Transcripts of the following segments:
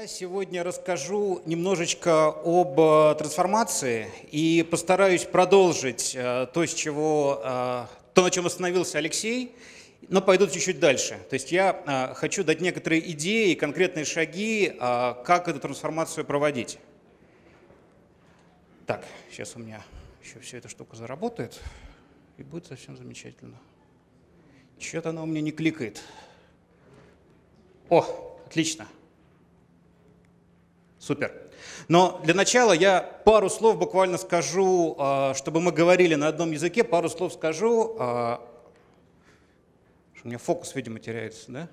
Я сегодня расскажу немножечко об э, трансформации и постараюсь продолжить э, то, с чего, э, то, на чем остановился Алексей, но пойду чуть-чуть дальше. То есть я хочу дать некоторые идеи, конкретные шаги, как эту трансформацию проводить. Так, сейчас у меня еще вся эта штука заработает, и будет совсем замечательно. Что-то она у меня не кликает. О, отлично. Супер. Но для начала я пару слов буквально скажу, а, чтобы мы говорили на одном языке, пару слов скажу. А, у меня фокус, видимо, теряется, да?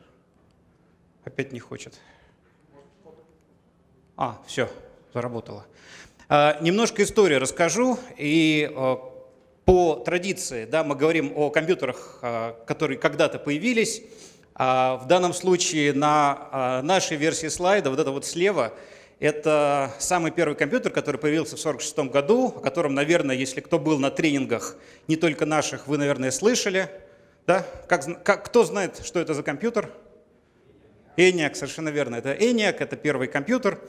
Опять не хочет. А, все, заработало. А, немножко истории расскажу. И по традиции, да, мы говорим о компьютерах, которые когда-то появились. В данном случае на нашей версии слайда, вот это вот слева – это самый первый компьютер, который появился в 1946 году, о котором, наверное, если кто был на тренингах, не только наших, вы, наверное, слышали. Да? Как, как, кто знает, что это за компьютер? ENIAC, совершенно верно. Это ENIAC, это первый компьютер.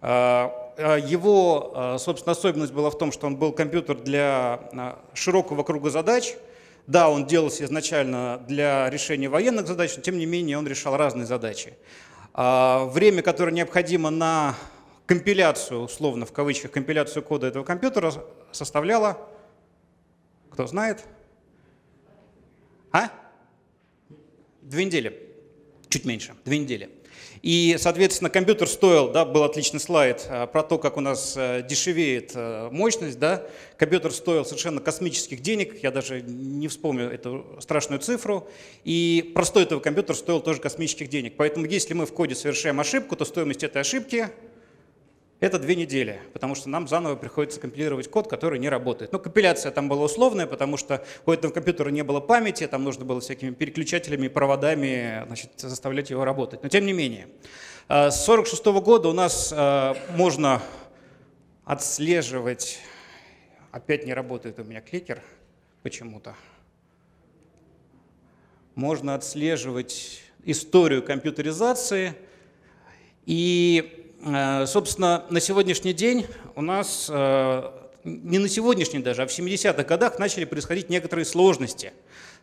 А, а, его, а, собственно, особенность была в том, что он был компьютер для широкого круга задач. Да, он делался изначально для решения военных задач, но тем не менее он решал разные задачи. Время, которое необходимо на компиляцию, условно в кавычках, компиляцию кода этого компьютера составляла, кто знает? А? Две недели. Чуть меньше, две недели. И, соответственно, компьютер стоил, да, был отличный слайд а, про то, как у нас а, дешевеет а, мощность, да. Компьютер стоил совершенно космических денег, я даже не вспомню эту страшную цифру. И простой этого компьютер стоил тоже космических денег. Поэтому, если мы в коде совершаем ошибку, то стоимость этой ошибки это две недели, потому что нам заново приходится компилировать код, который не работает. Но ну, компиляция там была условная, потому что у этого компьютера не было памяти, там нужно было всякими переключателями, проводами значит, заставлять его работать. Но тем не менее, э, с 1946 года у нас э, можно отслеживать, опять не работает у меня кликер почему-то, можно отслеживать историю компьютеризации и собственно, на сегодняшний день у нас, э, не на сегодняшний даже, а в 70-х годах начали происходить некоторые сложности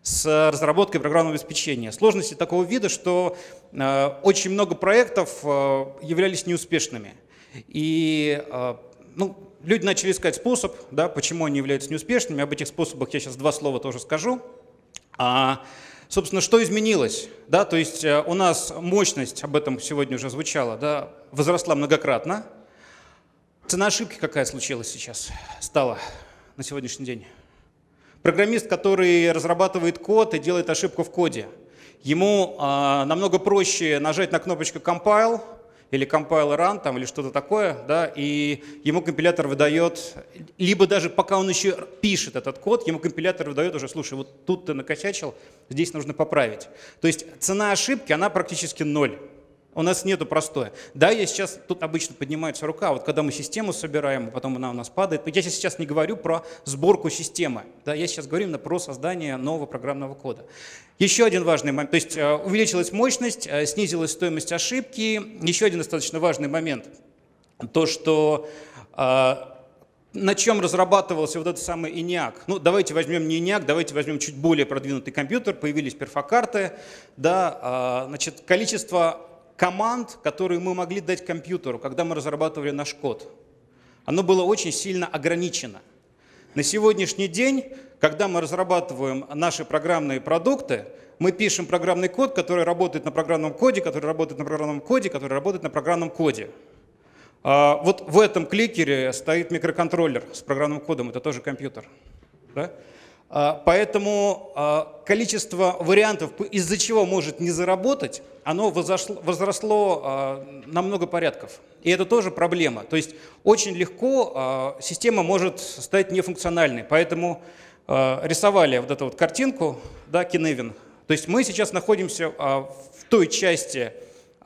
с разработкой программного обеспечения. Сложности такого вида, что э, очень много проектов являлись неуспешными. И ну, люди начали искать способ, да, почему они являются неуспешными. Об этих способах я сейчас два слова тоже скажу. А Собственно, что изменилось? Да, то есть э, у нас мощность, об этом сегодня уже звучало, да, возросла многократно. Цена ошибки какая случилась сейчас, стала на сегодняшний день? Программист, который разрабатывает код и делает ошибку в коде, ему э, намного проще нажать на кнопочку compile, или compile run там, или что-то такое, да, и ему компилятор выдает, либо даже пока он еще пишет этот код, ему компилятор выдает уже, слушай, вот тут ты накосячил, здесь нужно поправить. То есть цена ошибки, она практически ноль. У нас нету простое. Да, я сейчас, тут обычно поднимается рука, вот когда мы систему собираем, а потом она у нас падает. Я сейчас не говорю про сборку системы, да, я сейчас говорю именно про создание нового программного кода. Еще один важный момент, то есть э, увеличилась мощность, э, снизилась стоимость ошибки. Еще один достаточно важный момент, то, что э, на чем разрабатывался вот этот самый ENIAC. Ну, давайте возьмем не ENIAC, давайте возьмем чуть более продвинутый компьютер, появились перфокарты, да, значит, количество команд, которые мы могли дать компьютеру, когда мы разрабатывали наш код, оно было очень сильно ограничено. На сегодняшний день, когда мы разрабатываем наши программные продукты, мы пишем программный код, который работает на программном коде, который работает на программном коде, который работает на программном коде. А, вот в этом кликере стоит микроконтроллер с программным кодом, это тоже компьютер. Да? А, поэтому а, количество вариантов, из-за чего может не заработать, оно возросло, возросло а, на много порядков. И это тоже проблема. То есть очень легко система может стать нефункциональной. Поэтому рисовали вот эту вот картинку, да, Киневин. То есть мы сейчас находимся в той части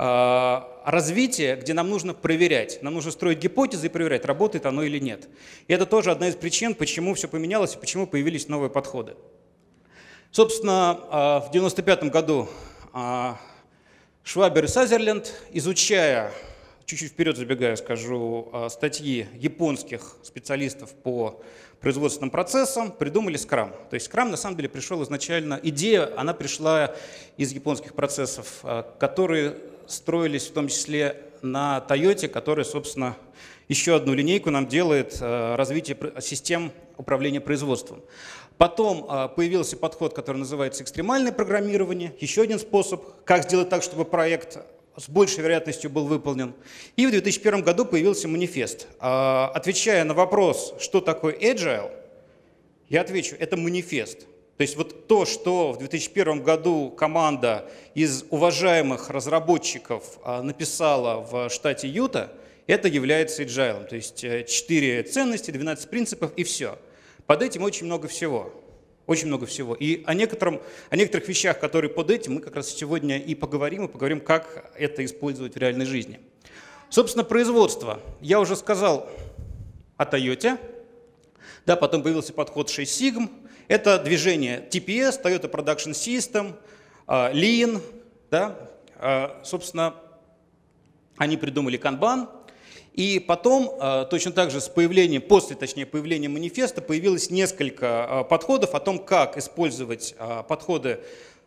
Э, развития, где нам нужно проверять. Нам нужно строить гипотезы и проверять, работает оно или нет. И это тоже одна из причин, почему все поменялось и почему появились новые подходы. Собственно, э, в 1995 году Швабер и Сазерленд, изучая чуть-чуть вперед забегая, скажу, а, статьи японских специалистов по производственным процессам придумали Scrum. То есть Scrum на самом деле пришел изначально, идея, она пришла из японских процессов, а, которые строились в том числе на Toyota, которая, собственно, еще одну линейку нам делает а, развитие систем управления производством. Потом появился подход, который называется экстремальное программирование, еще один способ, как сделать так, чтобы проект с большей вероятностью был выполнен. И в 2001 году появился манифест. А, отвечая на вопрос, что такое agile, я отвечу, это манифест. То есть вот то, что в 2001 году команда из уважаемых разработчиков а, написала в штате Юта, это является agile. То есть 4 э, ценности, 12 принципов и все. Под этим очень много всего. Очень много всего. И о, некотором, о некоторых вещах, которые под этим, мы как раз сегодня и поговорим, и поговорим, как это использовать в реальной жизни. Собственно, производство. Я уже сказал о Toyota. Да, потом появился подход 6 Sigma. Это движение TPS, Toyota Production System, а, Lean. Да, а, собственно, они придумали Kanban – и потом, а, точно так же с появлением, после, точнее, появления манифеста, появилось несколько подходов о том, как использовать подходы,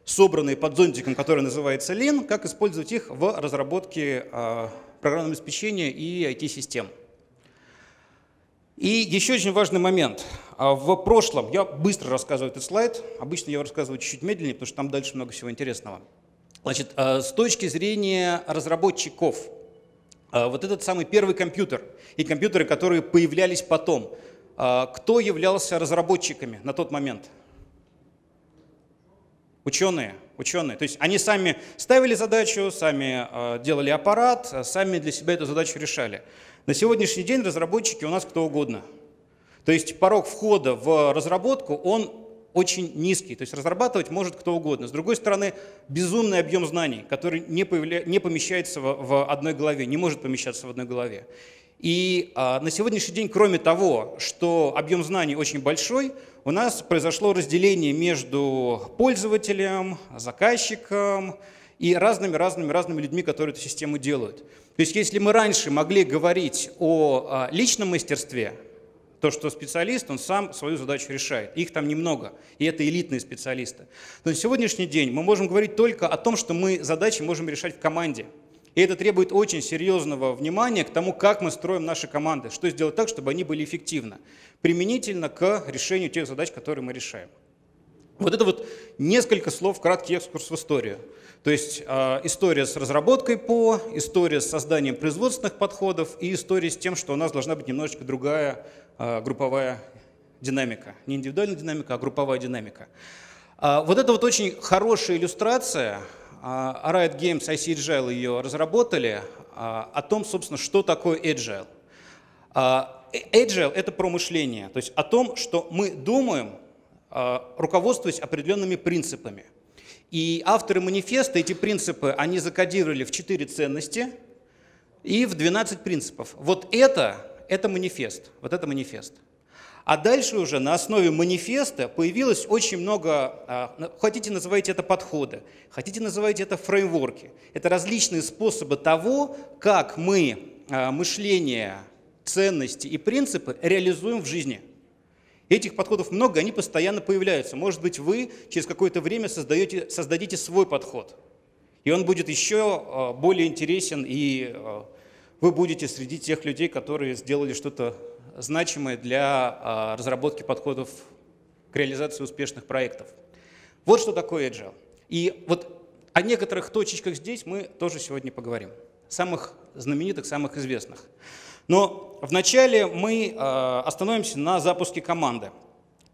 собранные под зонтиком, который называется Lean, как использовать их в разработке программного обеспечения и IT-систем. И еще очень важный момент. В прошлом, я быстро рассказываю этот слайд, обычно я рассказываю чуть-чуть медленнее, потому что там дальше много всего интересного. Значит, с точки зрения разработчиков – а, вот этот самый первый компьютер и компьютеры, которые появлялись потом. А, кто являлся разработчиками на тот момент? Ученые, ученые. То есть они сами ставили задачу, сами а, делали аппарат, сами для себя эту задачу решали. На сегодняшний день разработчики у нас кто угодно. То есть порог входа в разработку, он очень низкий, то есть разрабатывать может кто угодно. С другой стороны, безумный объем знаний, который не, появля... не помещается в, в одной голове, не может помещаться в одной голове. И а, на сегодняшний день, кроме того, что объем знаний очень большой, у нас произошло разделение между пользователем, заказчиком и разными-разными-разными людьми, которые эту систему делают. То есть если мы раньше могли говорить о а, личном мастерстве, то, что специалист, он сам свою задачу решает. Их там немного, и это элитные специалисты. Но на сегодняшний день мы можем говорить только о том, что мы задачи можем решать в команде. И это требует очень серьезного внимания к тому, как мы строим наши команды, что сделать так, чтобы они были эффективны, применительно к решению тех задач, которые мы решаем. Вот это вот несколько слов, краткий экскурс в историю. То есть э, история с разработкой по, история с созданием производственных подходов и история с тем, что у нас должна быть немножечко другая групповая динамика. Не индивидуальная динамика, а групповая динамика. А, вот это вот очень хорошая иллюстрация. А, Riot Games, IC Agile ее разработали о том, собственно, что такое Agile. Agile – это про мышление, то есть о том, что мы думаем, руководствуясь определенными принципами. И авторы манифеста эти принципы, они закодировали в четыре ценности и в 12 принципов. Вот это это манифест. Вот это манифест. А дальше уже на основе манифеста появилось очень много, а, хотите называйте это подходы, хотите называйте это фреймворки. Это различные способы того, как мы а, мышление, ценности и принципы реализуем в жизни. Этих подходов много, они постоянно появляются. Может быть, вы через какое-то время создаете, создадите свой подход. И он будет еще а, более интересен и вы будете среди тех людей, которые сделали что-то значимое для а, разработки подходов к реализации успешных проектов. Вот что такое Agile. И вот о некоторых точечках здесь мы тоже сегодня поговорим. Самых знаменитых, самых известных. Но вначале мы а, остановимся на запуске команды.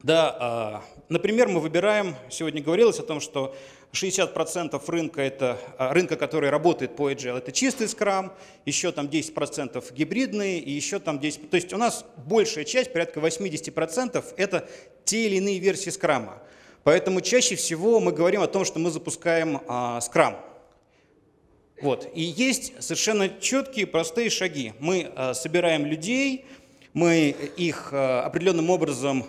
Да, а, например, мы выбираем, сегодня говорилось о том, что 60% рынка, это, а, рынка, который работает по Agile, это чистый скрам, еще там 10% гибридные, и еще там 10%. То есть у нас большая часть, порядка 80% это те или иные версии скрама. Поэтому чаще всего мы говорим о том, что мы запускаем а, скрам. Вот. И есть совершенно четкие, простые шаги. Мы а, собираем людей, мы их определенным образом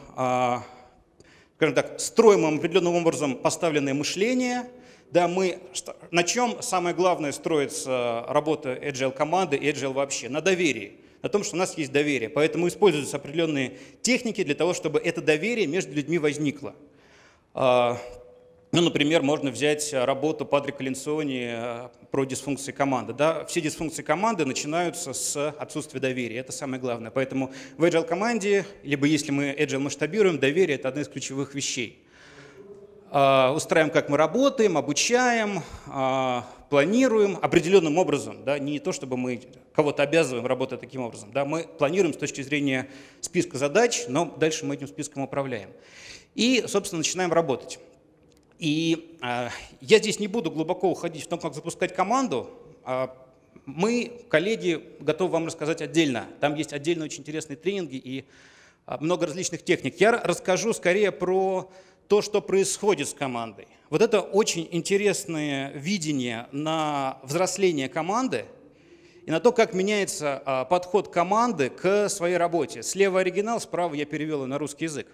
скажем так, строим определенным образом поставленное мышление, Да, мы, на чем самое главное строится работа Agile команды и Agile вообще? На доверии. На том, что у нас есть доверие. Поэтому используются определенные техники для того, чтобы это доверие между людьми возникло. Ну, например, можно взять работу Патрика Ленсони э, про дисфункции команды. Да? Все дисфункции команды начинаются с отсутствия доверия. Это самое главное. Поэтому в Agile команде, либо если мы Agile масштабируем, доверие – это одна из ключевых вещей. А, устраиваем, как мы работаем, обучаем, планируем определенным образом. Да? Не то, чтобы мы кого-то обязываем работать таким образом. Да? Мы планируем с точки зрения списка задач, но дальше мы этим списком управляем. И, собственно, начинаем работать. И э, я здесь не буду глубоко уходить в том, как запускать команду. Э, мы, коллеги, готовы вам рассказать отдельно. Там есть отдельно очень интересные тренинги и э, много различных техник. Я расскажу скорее про то, что происходит с командой. Вот это очень интересное видение на взросление команды и на то, как меняется подход команды к своей работе. Слева оригинал, справа я перевел на русский язык.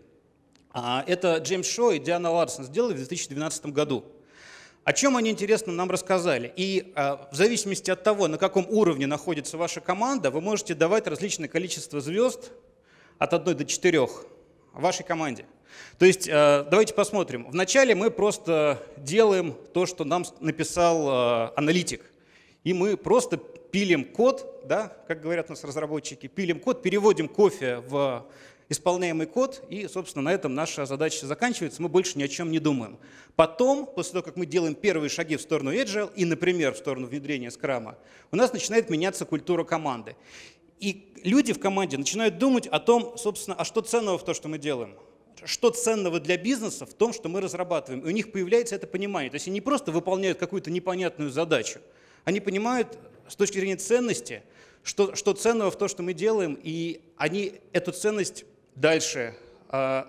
А, это Джеймс Шоу и Диана Ларсон сделали в 2012 году. О чем они интересно нам рассказали. И а, в зависимости от того, на каком уровне находится ваша команда, вы можете давать различное количество звезд от 1 до 4 вашей команде. То есть а, давайте посмотрим. Вначале мы просто делаем то, что нам написал аналитик. И мы просто пилим код, да, как говорят у нас разработчики, пилим код, переводим кофе в исполняемый код, и, собственно, на этом наша задача заканчивается, мы больше ни о чем не думаем. Потом, после того, как мы делаем первые шаги в сторону Agile и, например, в сторону внедрения скрама, у нас начинает меняться культура команды. И люди в команде начинают думать о том, собственно, а что ценного в том, что мы делаем? Что ценного для бизнеса в том, что мы разрабатываем? И у них появляется это понимание. То есть они не просто выполняют какую-то непонятную задачу, они понимают с точки зрения ценности, что, что ценного в том, что мы делаем, и они эту ценность дальше, а,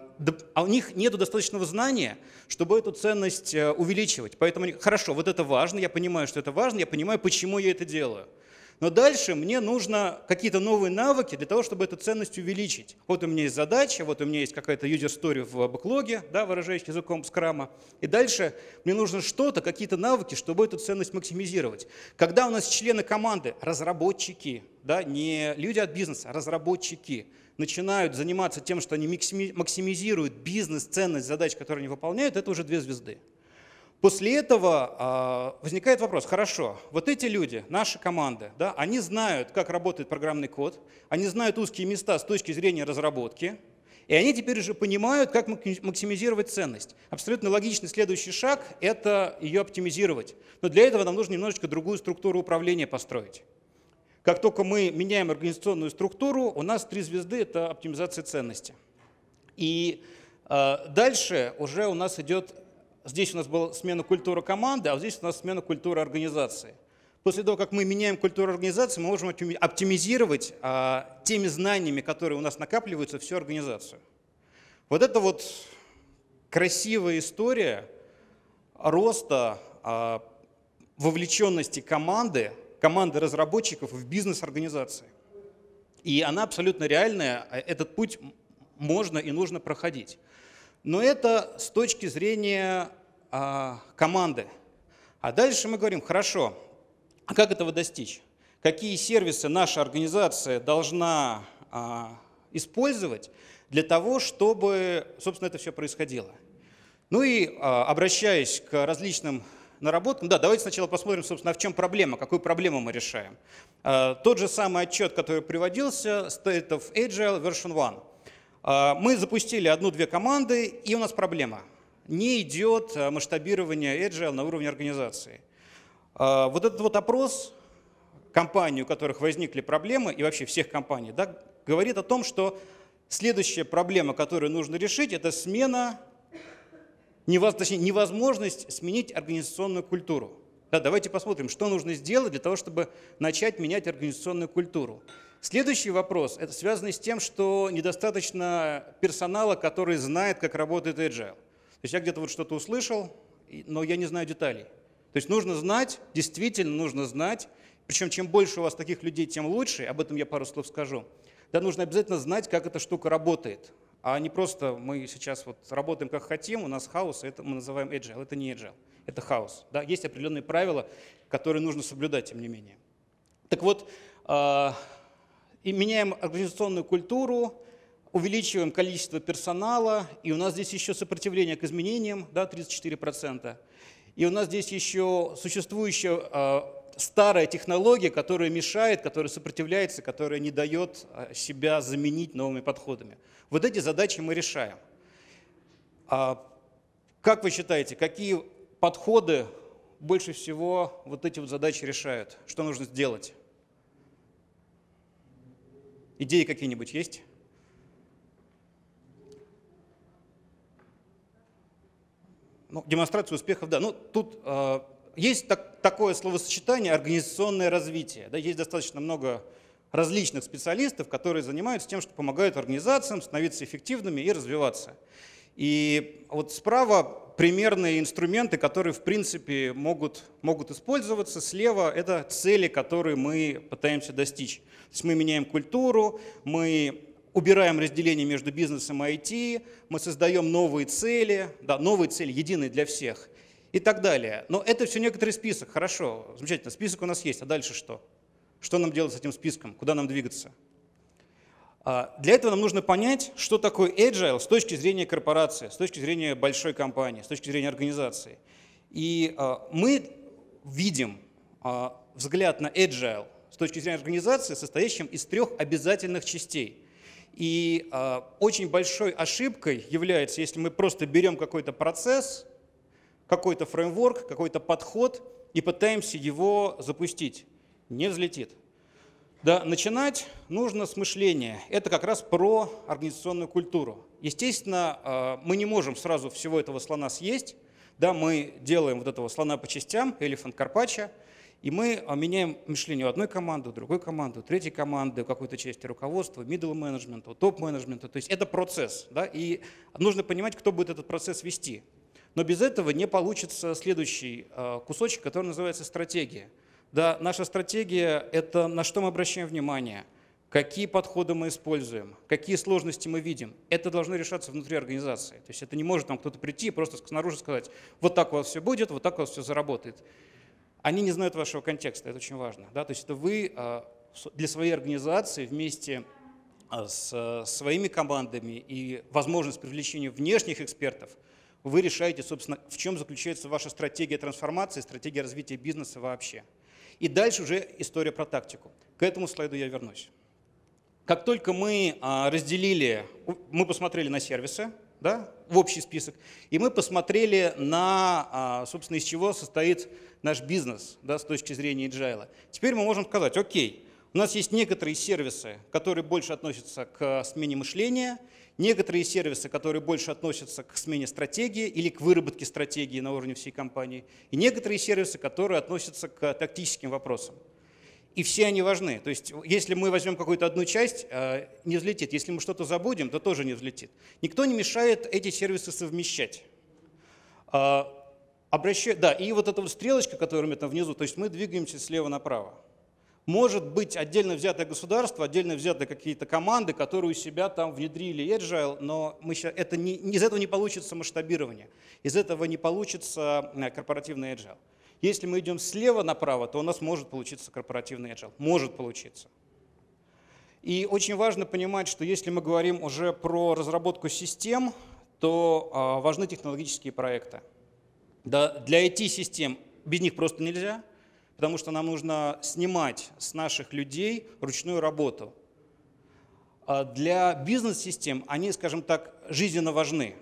а у них нет достаточного знания, чтобы эту ценность э, увеличивать. Поэтому они, хорошо, вот это важно, я понимаю, что это важно, я понимаю, почему я это делаю. Но дальше мне нужно какие-то новые навыки для того, чтобы эту ценность увеличить. Вот у меня есть задача, вот у меня есть какая-то user story в бэклоге, да, выражаясь языком скрама. И дальше мне нужно что-то, какие-то навыки, чтобы эту ценность максимизировать. Когда у нас члены команды, разработчики, да, не люди от бизнеса, а разработчики – начинают заниматься тем, что они максимизируют бизнес, ценность задач, которые они выполняют, это уже две звезды. После этого э, возникает вопрос, хорошо, вот эти люди, наши команды, да, они знают, как работает программный код, они знают узкие места с точки зрения разработки, и они теперь уже понимают, как максимизировать ценность. Абсолютно логичный следующий шаг – это ее оптимизировать. Но для этого нам нужно немножечко другую структуру управления построить. Как только мы меняем организационную структуру, у нас три звезды – это оптимизация ценности. И э, дальше уже у нас идет, здесь у нас была смена культуры команды, а здесь у нас смена культуры организации. После того, как мы меняем культуру организации, мы можем оптимизировать э, теми знаниями, которые у нас накапливаются, всю организацию. Вот это вот красивая история роста э, вовлеченности команды команды разработчиков в бизнес-организации. И она абсолютно реальная, а этот путь можно и нужно проходить. Но это с точки зрения а, команды. А дальше мы говорим, хорошо, а как этого достичь? Какие сервисы наша организация должна а, использовать для того, чтобы, собственно, это все происходило? Ну и а, обращаясь к различным наработкам. Да, давайте сначала посмотрим, собственно, в чем проблема, какую проблему мы решаем. А, тот же самый отчет, который приводился, State of Agile Version 1. А, мы запустили одну-две команды, и у нас проблема. Не идет а, масштабирование Agile на уровне организации. Вот этот вот опрос компаний, у которых возникли проблемы, и вообще всех компаний, да, говорит о том, что следующая проблема, которую нужно решить, это смена точнее, невозможность сменить организационную культуру. Да, давайте посмотрим, что нужно сделать для того, чтобы начать менять организационную культуру. Следующий вопрос – это связано с тем, что недостаточно персонала, который знает, как работает Agile. То есть я где-то вот что-то услышал, но я не знаю деталей. То есть нужно знать, действительно нужно знать, причем чем больше у вас таких людей, тем лучше, об этом я пару слов скажу. Да, нужно обязательно знать, как эта штука работает а не просто мы сейчас вот работаем как хотим, у нас хаос, это мы называем agile, это не agile. это хаос. Да? Есть определенные правила, которые нужно соблюдать, тем не менее. Так вот, э, и меняем организационную культуру, увеличиваем количество персонала, и у нас здесь еще сопротивление к изменениям, да, 34%. И у нас здесь еще существующая э, старая технология, которая мешает, которая сопротивляется, которая не дает э, себя заменить новыми подходами. Вот эти задачи мы решаем. А как вы считаете, какие подходы больше всего вот эти вот задачи решают? Что нужно сделать? Идеи какие-нибудь есть? Ну, демонстрация успехов, да. Ну, тут э, есть так, такое словосочетание организационное развитие. Да, есть достаточно много различных специалистов, которые занимаются тем, что помогают организациям становиться эффективными и развиваться. И вот справа примерные инструменты, которые в принципе могут, могут использоваться. Слева это цели, которые мы пытаемся достичь. То есть мы меняем культуру, мы убираем разделение между бизнесом и IT, мы создаем новые цели, да, новые цели, единые для всех и так далее. Но это все некоторый список, хорошо, замечательно, список у нас есть, а дальше что? Что нам делать с этим списком, куда нам двигаться? А, для этого нам нужно понять, что такое agile с точки зрения корпорации, с точки зрения большой компании, с точки зрения организации. И а, мы видим а, взгляд на agile с точки зрения организации, состоящим из трех обязательных частей. И очень большой ошибкой является, если мы просто берем какой-то процесс, какой-то фреймворк, какой-то подход и пытаемся его запустить. Не взлетит. Да, начинать нужно с мышления. Это как раз про организационную культуру. Естественно, а, мы не можем сразу всего этого слона съесть. Да, мы делаем вот этого слона по частям, elephant карпаччо, и мы а, меняем мышление у одной команды, у другой команды, у третьей команды, у какой-то части руководства, middle менеджмента, топ-менеджмента. То есть это процесс. Да, и нужно понимать, кто будет этот процесс вести. Но без этого не получится следующий а, кусочек, который называется стратегия. Да, наша стратегия – это на что мы обращаем внимание, какие подходы мы используем, какие сложности мы видим. Это должно решаться внутри организации. То есть это не может там кто-то прийти и просто снаружи сказать, вот так у вас все будет, вот так у вас все заработает. Они не знают вашего контекста, это очень важно. Да? То есть это вы а, для своей организации вместе а, с своими командами и возможность привлечения внешних экспертов, вы решаете, собственно, в чем заключается ваша стратегия трансформации, стратегия развития бизнеса вообще. И дальше уже история про тактику. К этому слайду я вернусь. Как только мы а, разделили, мы посмотрели на сервисы, да, в общий список, и мы посмотрели на, а, собственно, из чего состоит наш бизнес да, с точки зрения agile. Теперь мы можем сказать, окей, у нас есть некоторые сервисы, которые больше относятся к смене мышления, Некоторые сервисы, которые больше относятся к смене стратегии или к выработке стратегии на уровне всей компании, и некоторые сервисы, которые относятся к тактическим вопросам. И все они важны. То есть если мы возьмем какую-то одну часть, э, не взлетит. Если мы что-то забудем, то тоже не взлетит. Никто не мешает эти сервисы совмещать. А, Обращаю, да, и вот эта вот стрелочка, которая у меня там внизу, то есть мы двигаемся слева направо. Может быть отдельно взятое государство, отдельно взятые какие-то команды, которые у себя там внедрили agile, но мы сейчас, это не, из этого не получится масштабирование, из этого не получится э, корпоративный agile. Если мы идем слева направо, то у нас может получиться корпоративный agile, может получиться. И очень важно понимать, что если мы говорим уже про разработку систем, то а, важны технологические проекты. Для IT-систем без них просто нельзя – потому что нам нужно снимать с наших людей ручную работу. А для бизнес-систем они, скажем так, жизненно важны.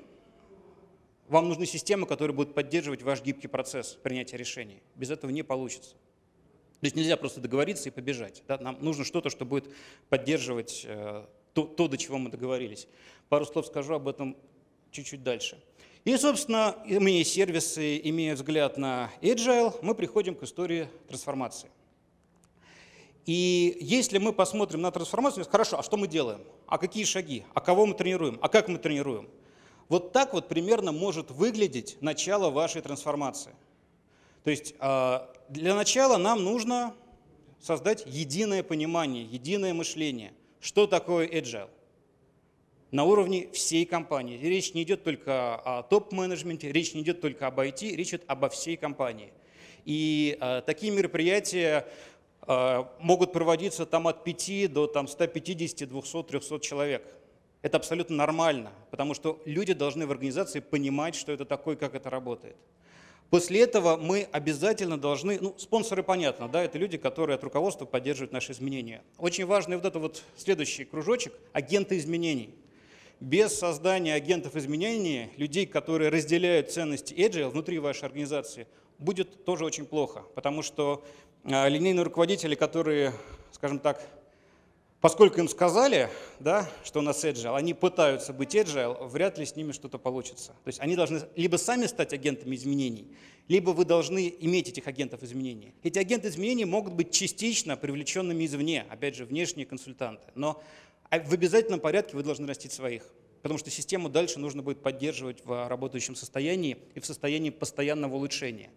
Вам нужны системы, которые будут поддерживать ваш гибкий процесс принятия решений. Без этого не получится. То есть нельзя просто договориться и побежать. Да? Нам нужно что-то, что будет поддерживать э, то, то, до чего мы договорились. Пару слов скажу об этом чуть-чуть дальше. И, собственно, имея сервисы, имея взгляд на Agile, мы приходим к истории трансформации. И если мы посмотрим на трансформацию, хорошо, а что мы делаем? А какие шаги? А кого мы тренируем? А как мы тренируем? Вот так вот примерно может выглядеть начало вашей трансформации. То есть а, для начала нам нужно создать единое понимание, единое мышление. Что такое agile? На уровне всей компании. Речь не идет только о топ-менеджменте, речь не идет только об IT, речь идет обо всей компании. И э, такие мероприятия э, могут проводиться там от 5 до там, 150, 200, 300 человек. Это абсолютно нормально, потому что люди должны в организации понимать, что это такое, как это работает. После этого мы обязательно должны, ну, спонсоры понятно, да, это люди, которые от руководства поддерживают наши изменения. Очень важный вот это вот следующий кружочек – агенты изменений. Без создания агентов изменений, людей, которые разделяют ценности Agile внутри вашей организации, будет тоже очень плохо, потому что а, линейные руководители, которые, скажем так, Поскольку им сказали, да, что у нас agile, они пытаются быть agile, вряд ли с ними что-то получится. То есть они должны либо сами стать агентами изменений, либо вы должны иметь этих агентов изменений. Эти агенты изменений могут быть частично привлеченными извне, опять же, внешние консультанты. Но в обязательном порядке вы должны растить своих, потому что систему дальше нужно будет поддерживать в работающем состоянии и в состоянии постоянного улучшения.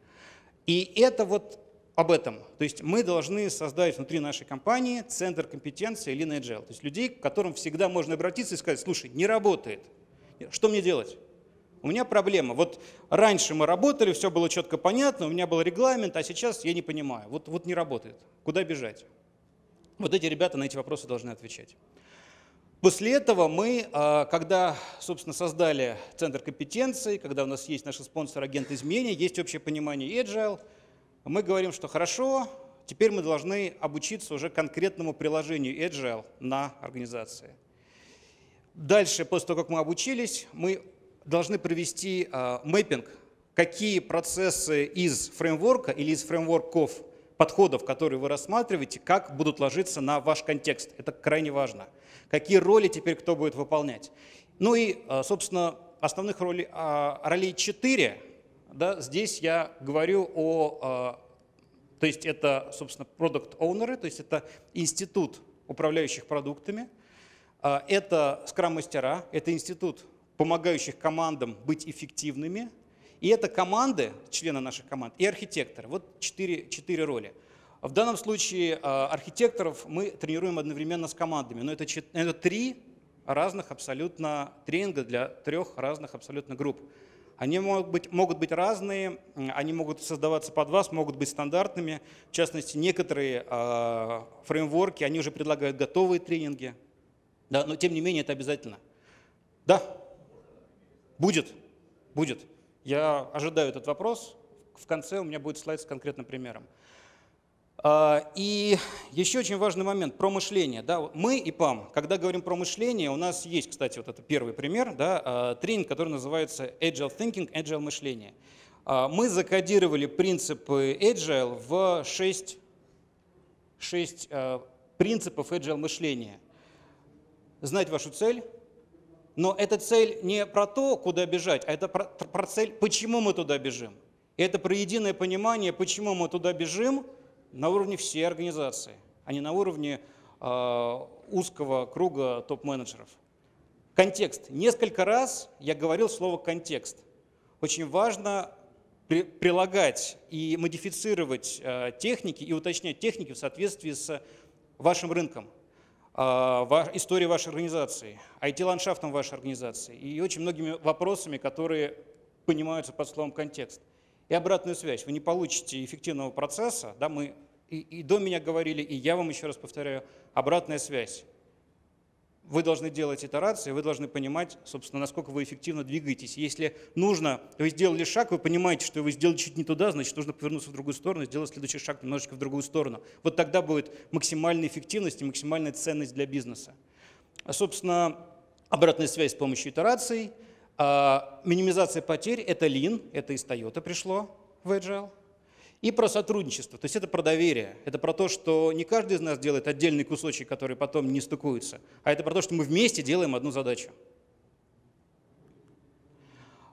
И это вот об этом. То есть мы должны создать внутри нашей компании центр компетенции Lean Agile. То есть людей, к которым всегда можно обратиться и сказать, слушай, не работает. Что мне делать? У меня проблема. Вот раньше мы работали, все было четко понятно, у меня был регламент, а сейчас я не понимаю. Вот, вот не работает. Куда бежать? Вот эти ребята на эти вопросы должны отвечать. После этого мы, а, когда, собственно, создали центр компетенции, когда у нас есть наши спонсоры, агенты изменений, есть общее понимание Agile – мы говорим, что хорошо, теперь мы должны обучиться уже конкретному приложению Agile на организации. Дальше, после того, как мы обучились, мы должны провести э, мэппинг, какие процессы из фреймворка или из фреймворков подходов, которые вы рассматриваете, как будут ложиться на ваш контекст. Это крайне важно. Какие роли теперь кто будет выполнять. Ну и, а, собственно, основных ролей, а, ролей 4 да, здесь я говорю о, а, то есть это, собственно, продукт оунеры то есть это институт управляющих продуктами, это скрам-мастера, это институт помогающих командам быть эффективными, и это команды, члены наших команд, и архитекторы. Вот четыре, четыре роли. В данном случае а, архитекторов мы тренируем одновременно с командами, но это, это три разных абсолютно тренинга для трех разных абсолютно групп. Они могут быть, могут быть разные, они могут создаваться под вас, могут быть стандартными. В частности, некоторые э, фреймворки, они уже предлагают готовые тренинги, да, но тем не менее это обязательно. Да, будет, будет. Я ожидаю этот вопрос. В конце у меня будет слайд с конкретным примером. А, и еще очень важный момент про мышление. Да, мы и ПАМ, когда говорим про мышление, у нас есть, кстати, вот это первый пример, да, а, тренинг, который называется Agile Thinking, Agile мышление. А, мы закодировали принципы Agile в 6, 6 принципов Agile мышления. Знать вашу цель, но эта цель не про то, куда бежать, а это про, про цель, почему мы туда бежим. И это про единое понимание, почему мы туда бежим – на уровне всей организации, а не на уровне э, узкого круга топ-менеджеров. Контекст. Несколько раз я говорил слово «контекст». Очень важно при, прилагать и модифицировать э, техники и уточнять техники в соответствии с вашим рынком, э, историей вашей организации, IT-ландшафтом вашей организации и очень многими вопросами, которые понимаются под словом «контекст» и обратную связь. Вы не получите эффективного процесса, да, мы и, и до меня говорили, и я вам еще раз повторяю, обратная связь. Вы должны делать итерации, вы должны понимать, собственно, насколько вы эффективно двигаетесь. Если нужно, вы сделали шаг, вы понимаете, что вы сделали чуть не туда, значит, нужно повернуться в другую сторону, сделать следующий шаг немножечко в другую сторону. Вот тогда будет максимальная эффективность и максимальная ценность для бизнеса. А, собственно, обратная связь с помощью итераций – минимизация потерь – это Lean, это из Toyota пришло в Agile. И про сотрудничество, то есть это про доверие, это про то, что не каждый из нас делает отдельный кусочек, который потом не стыкуется, а это про то, что мы вместе делаем одну задачу.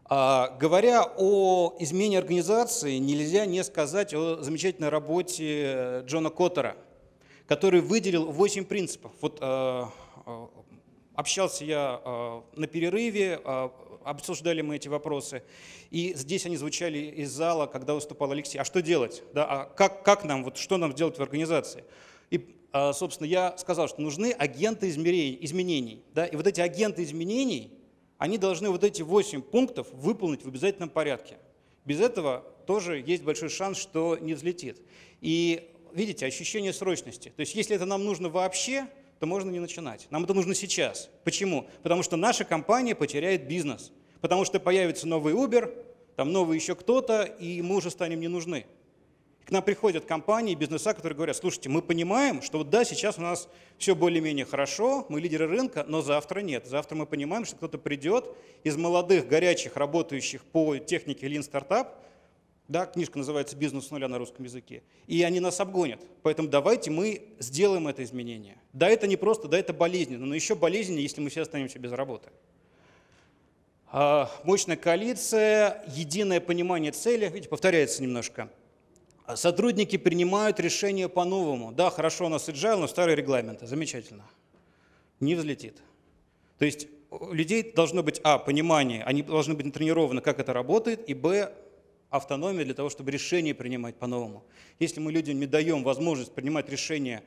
А, говоря о измене организации, нельзя не сказать о замечательной работе Джона Коттера, который выделил 8 принципов. Вот а, а, общался я а, на перерыве, а, обсуждали мы эти вопросы. И здесь они звучали из зала, когда выступал Алексей. А что делать? Да, а как, как нам, вот что нам делать в организации? И а, собственно, я сказал, что нужны агенты изменений. Да? И вот эти агенты изменений, они должны вот эти 8 пунктов выполнить в обязательном порядке. Без этого тоже есть большой шанс, что не взлетит. И видите, ощущение срочности. То есть если это нам нужно вообще, то можно не начинать. Нам это нужно сейчас. Почему? Потому что наша компания потеряет бизнес. Потому что появится новый Uber, там новый еще кто-то, и мы уже станем не нужны. К нам приходят компании, бизнеса, которые говорят, слушайте, мы понимаем, что вот да, сейчас у нас все более-менее хорошо, мы лидеры рынка, но завтра нет. Завтра мы понимаем, что кто-то придет из молодых, горячих, работающих по технике Lean Startup, да, книжка называется «Бизнес с нуля» на русском языке. И они нас обгонят. Поэтому давайте мы сделаем это изменение. Да, это не просто, да, это болезненно, но еще болезненнее, если мы все останемся без работы. А, мощная коалиция, единое понимание цели, видите, повторяется немножко. Сотрудники принимают решения по-новому. Да, хорошо, у нас agile, но старые регламенты. Замечательно. Не взлетит. То есть у людей должно быть, а, понимание, они должны быть натренированы, как это работает, и, б, автономия для того, чтобы решения принимать по-новому. Если мы людям не даем возможность принимать решения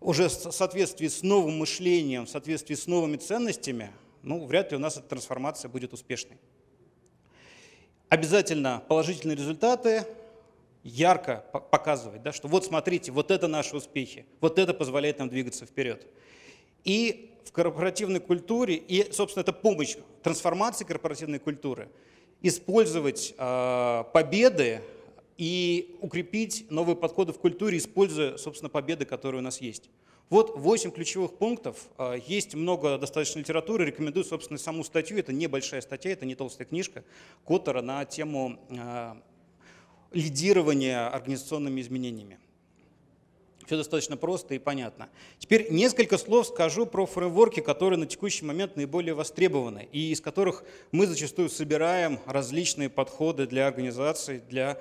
уже в соответствии с новым мышлением, в соответствии с новыми ценностями, ну, вряд ли у нас эта трансформация будет успешной. Обязательно положительные результаты, ярко показывать, да, что вот смотрите, вот это наши успехи, вот это позволяет нам двигаться вперед. И в корпоративной культуре, и, собственно, это помощь трансформации корпоративной культуры – использовать э, победы и укрепить новые подходы в культуре, используя, собственно, победы, которые у нас есть. Вот 8 ключевых пунктов. Э, есть много достаточно литературы. Рекомендую, собственно, саму статью. Это небольшая статья, это не толстая книжка Коттера на тему э, лидирования организационными изменениями. Все достаточно просто и понятно. Теперь несколько слов скажу про фреймворки, которые на текущий момент наиболее востребованы и из которых мы зачастую собираем различные подходы для организаций, для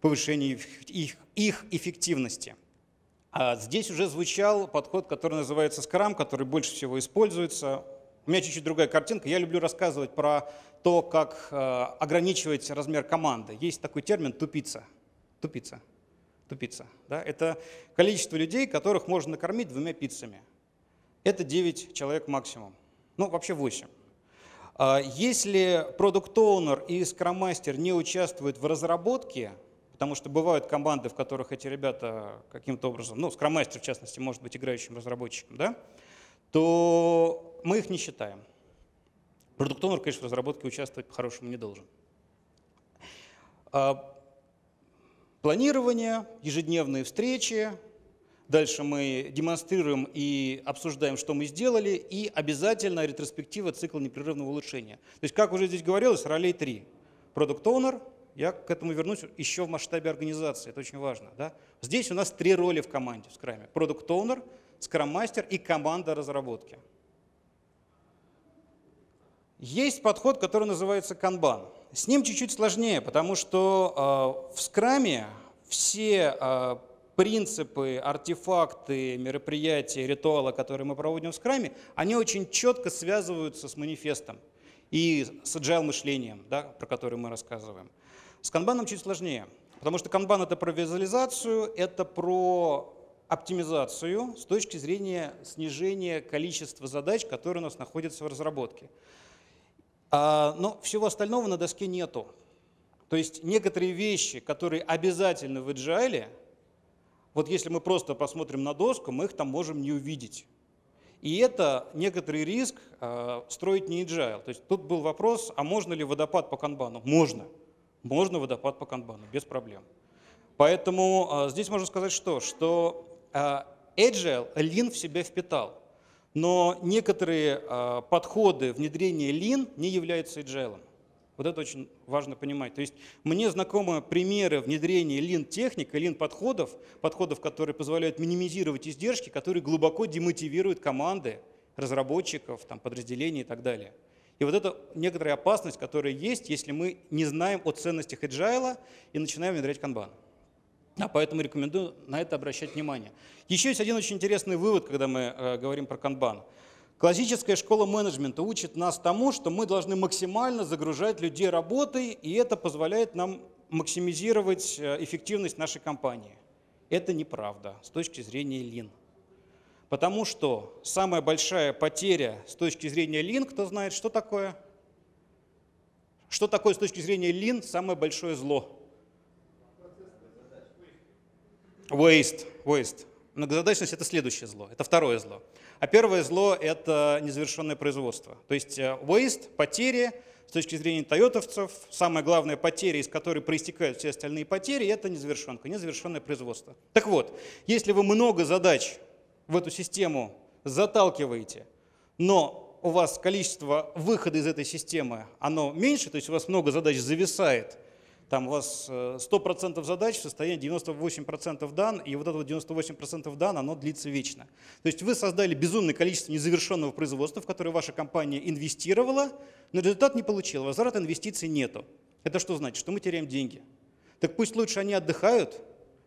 повышения их, их эффективности. А здесь уже звучал подход, который называется Scrum, который больше всего используется. У меня чуть-чуть другая картинка. Я люблю рассказывать про то, как э, ограничивать размер команды. Есть такой термин «тупица». Тупица тупица. Да? Это количество людей, которых можно накормить двумя пиццами. Это 9 человек максимум. Ну, вообще 8. А если продукт оунер и скроммастер не участвуют в разработке, потому что бывают команды, в которых эти ребята каким-то образом, ну, скроммастер в частности может быть играющим разработчиком, да, то мы их не считаем. Продукт оунер конечно, в разработке участвовать по-хорошему не должен. А Планирование, ежедневные встречи, дальше мы демонстрируем и обсуждаем, что мы сделали, и обязательно ретроспектива цикла непрерывного улучшения. То есть, как уже здесь говорилось, ролей три. Продукт Owner, я к этому вернусь еще в масштабе организации, это очень важно. Да? Здесь у нас три роли в команде в скраме. Продукт Owner, скрам-мастер и команда разработки. Есть подход, который называется канбан. С ним чуть-чуть сложнее, потому что э, в скраме все э, принципы, артефакты, мероприятия, ритуалы, которые мы проводим в скраме, они очень четко связываются с манифестом и с agile мышлением, да, про который мы рассказываем. С канбаном чуть сложнее, потому что канбан это про визуализацию, это про оптимизацию с точки зрения снижения количества задач, которые у нас находятся в разработке. А, но всего остального на доске нету. То есть некоторые вещи, которые обязательны в agile, вот если мы просто посмотрим на доску, мы их там можем не увидеть. И это некоторый риск э, строить не agile. То есть тут был вопрос, а можно ли водопад по канбану? Можно. Можно водопад по канбану, без проблем. Поэтому э, здесь можно сказать что? Что э, agile, lean в себя впитал. Но некоторые э, подходы внедрения Lean не являются agile. Вот это очень важно понимать. То есть мне знакомы примеры внедрения Lean техник и Lean подходов, подходов, которые позволяют минимизировать издержки, которые глубоко демотивируют команды, разработчиков, там, подразделений и так далее. И вот это некоторая опасность, которая есть, если мы не знаем о ценностях agile и начинаем внедрять канбан. Да, поэтому рекомендую на это обращать внимание. Еще есть один очень интересный вывод, когда мы э, говорим про канбан. Классическая школа менеджмента учит нас тому, что мы должны максимально загружать людей работой, и это позволяет нам максимизировать э, эффективность нашей компании. Это неправда с точки зрения Lean. Потому что самая большая потеря с точки зрения Lean, кто знает, что такое? Что такое с точки зрения Lean самое большое зло? Waste, waste. Многозадачность – это следующее зло, это второе зло. А первое зло – это незавершенное производство. То есть э, waste, потери, с точки зрения тойотовцев, самая главная потеря, из которой проистекают все остальные потери, это незавершенка, незавершенное производство. Так вот, если вы много задач в эту систему заталкиваете, но у вас количество выхода из этой системы, оно меньше, то есть у вас много задач зависает, там у вас 100% э, задач в состоянии 98% дан, и вот это вот 98% дан, оно длится вечно. То есть вы создали безумное количество незавершенного производства, в которое ваша компания инвестировала, но результат не получил, возврата инвестиций нету. Это что значит? Что мы теряем деньги. Так пусть лучше они отдыхают,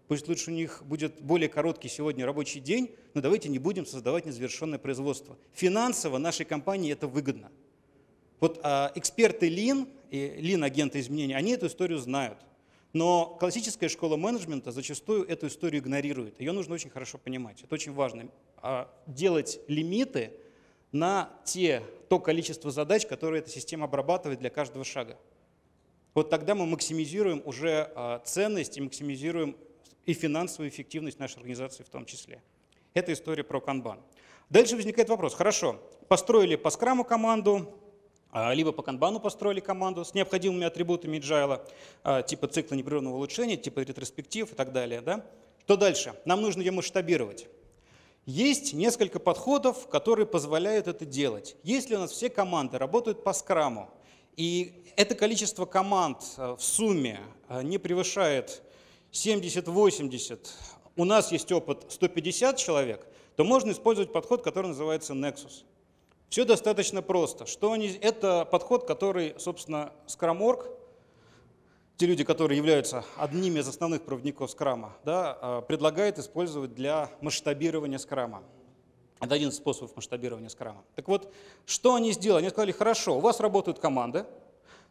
пусть лучше у них будет более короткий сегодня рабочий день, но давайте не будем создавать незавершенное производство. Финансово нашей компании это выгодно. Вот а, эксперты Lean и Lean-агенты изменений, они эту историю знают. Но классическая школа менеджмента зачастую эту историю игнорирует. Ее нужно очень хорошо понимать. Это очень важно. А, делать лимиты на те, то количество задач, которые эта система обрабатывает для каждого шага. Вот тогда мы максимизируем уже а, ценность и максимизируем и финансовую эффективность нашей организации в том числе. Это история про канбан. Дальше возникает вопрос. Хорошо, построили по скраму команду, а, либо по канбану построили команду с необходимыми атрибутами agile, а, типа цикла непрерывного улучшения, типа ретроспектив и так далее. Да? Что дальше? Нам нужно ее масштабировать. Есть несколько подходов, которые позволяют это делать. Если у нас все команды работают по скраму, и это количество команд а, в сумме не превышает 70-80, у нас есть опыт 150 человек, то можно использовать подход, который называется Nexus. Все достаточно просто. Что они, это подход, который, собственно, Scrum.org, те люди, которые являются одними из основных проводников скрама, да, а, предлагает использовать для масштабирования скрама. Это один из способов масштабирования скрама. Так вот, что они сделали? Они сказали, хорошо, у вас работают команды,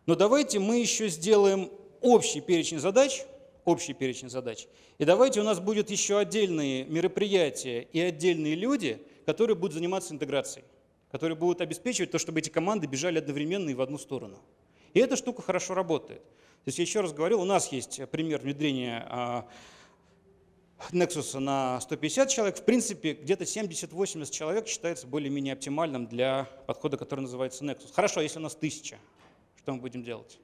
но давайте мы еще сделаем общий перечень задач, общий перечень задач. И давайте у нас будет еще отдельные мероприятия и отдельные люди, которые будут заниматься интеграцией, которые будут обеспечивать то, чтобы эти команды бежали одновременно и в одну сторону. И эта штука хорошо работает. То есть я еще раз говорю, у нас есть пример внедрения а, Nexus на 150 человек. В принципе, где-то 70-80 человек считается более-менее оптимальным для подхода, который называется Nexus. Хорошо, если у нас 1000, что мы будем делать?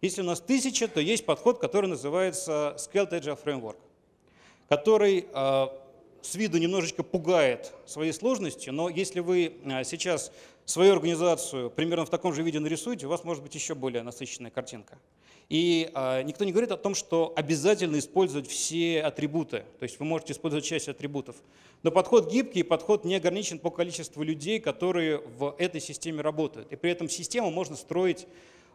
Если у нас тысяча, то есть подход, который называется Scaled Agile Framework, который э, с виду немножечко пугает своей сложностью, но если вы э, сейчас свою организацию примерно в таком же виде нарисуете, у вас может быть еще более насыщенная картинка. И э, никто не говорит о том, что обязательно использовать все атрибуты. То есть вы можете использовать часть атрибутов. Но подход гибкий, подход не ограничен по количеству людей, которые в этой системе работают. И при этом систему можно строить а,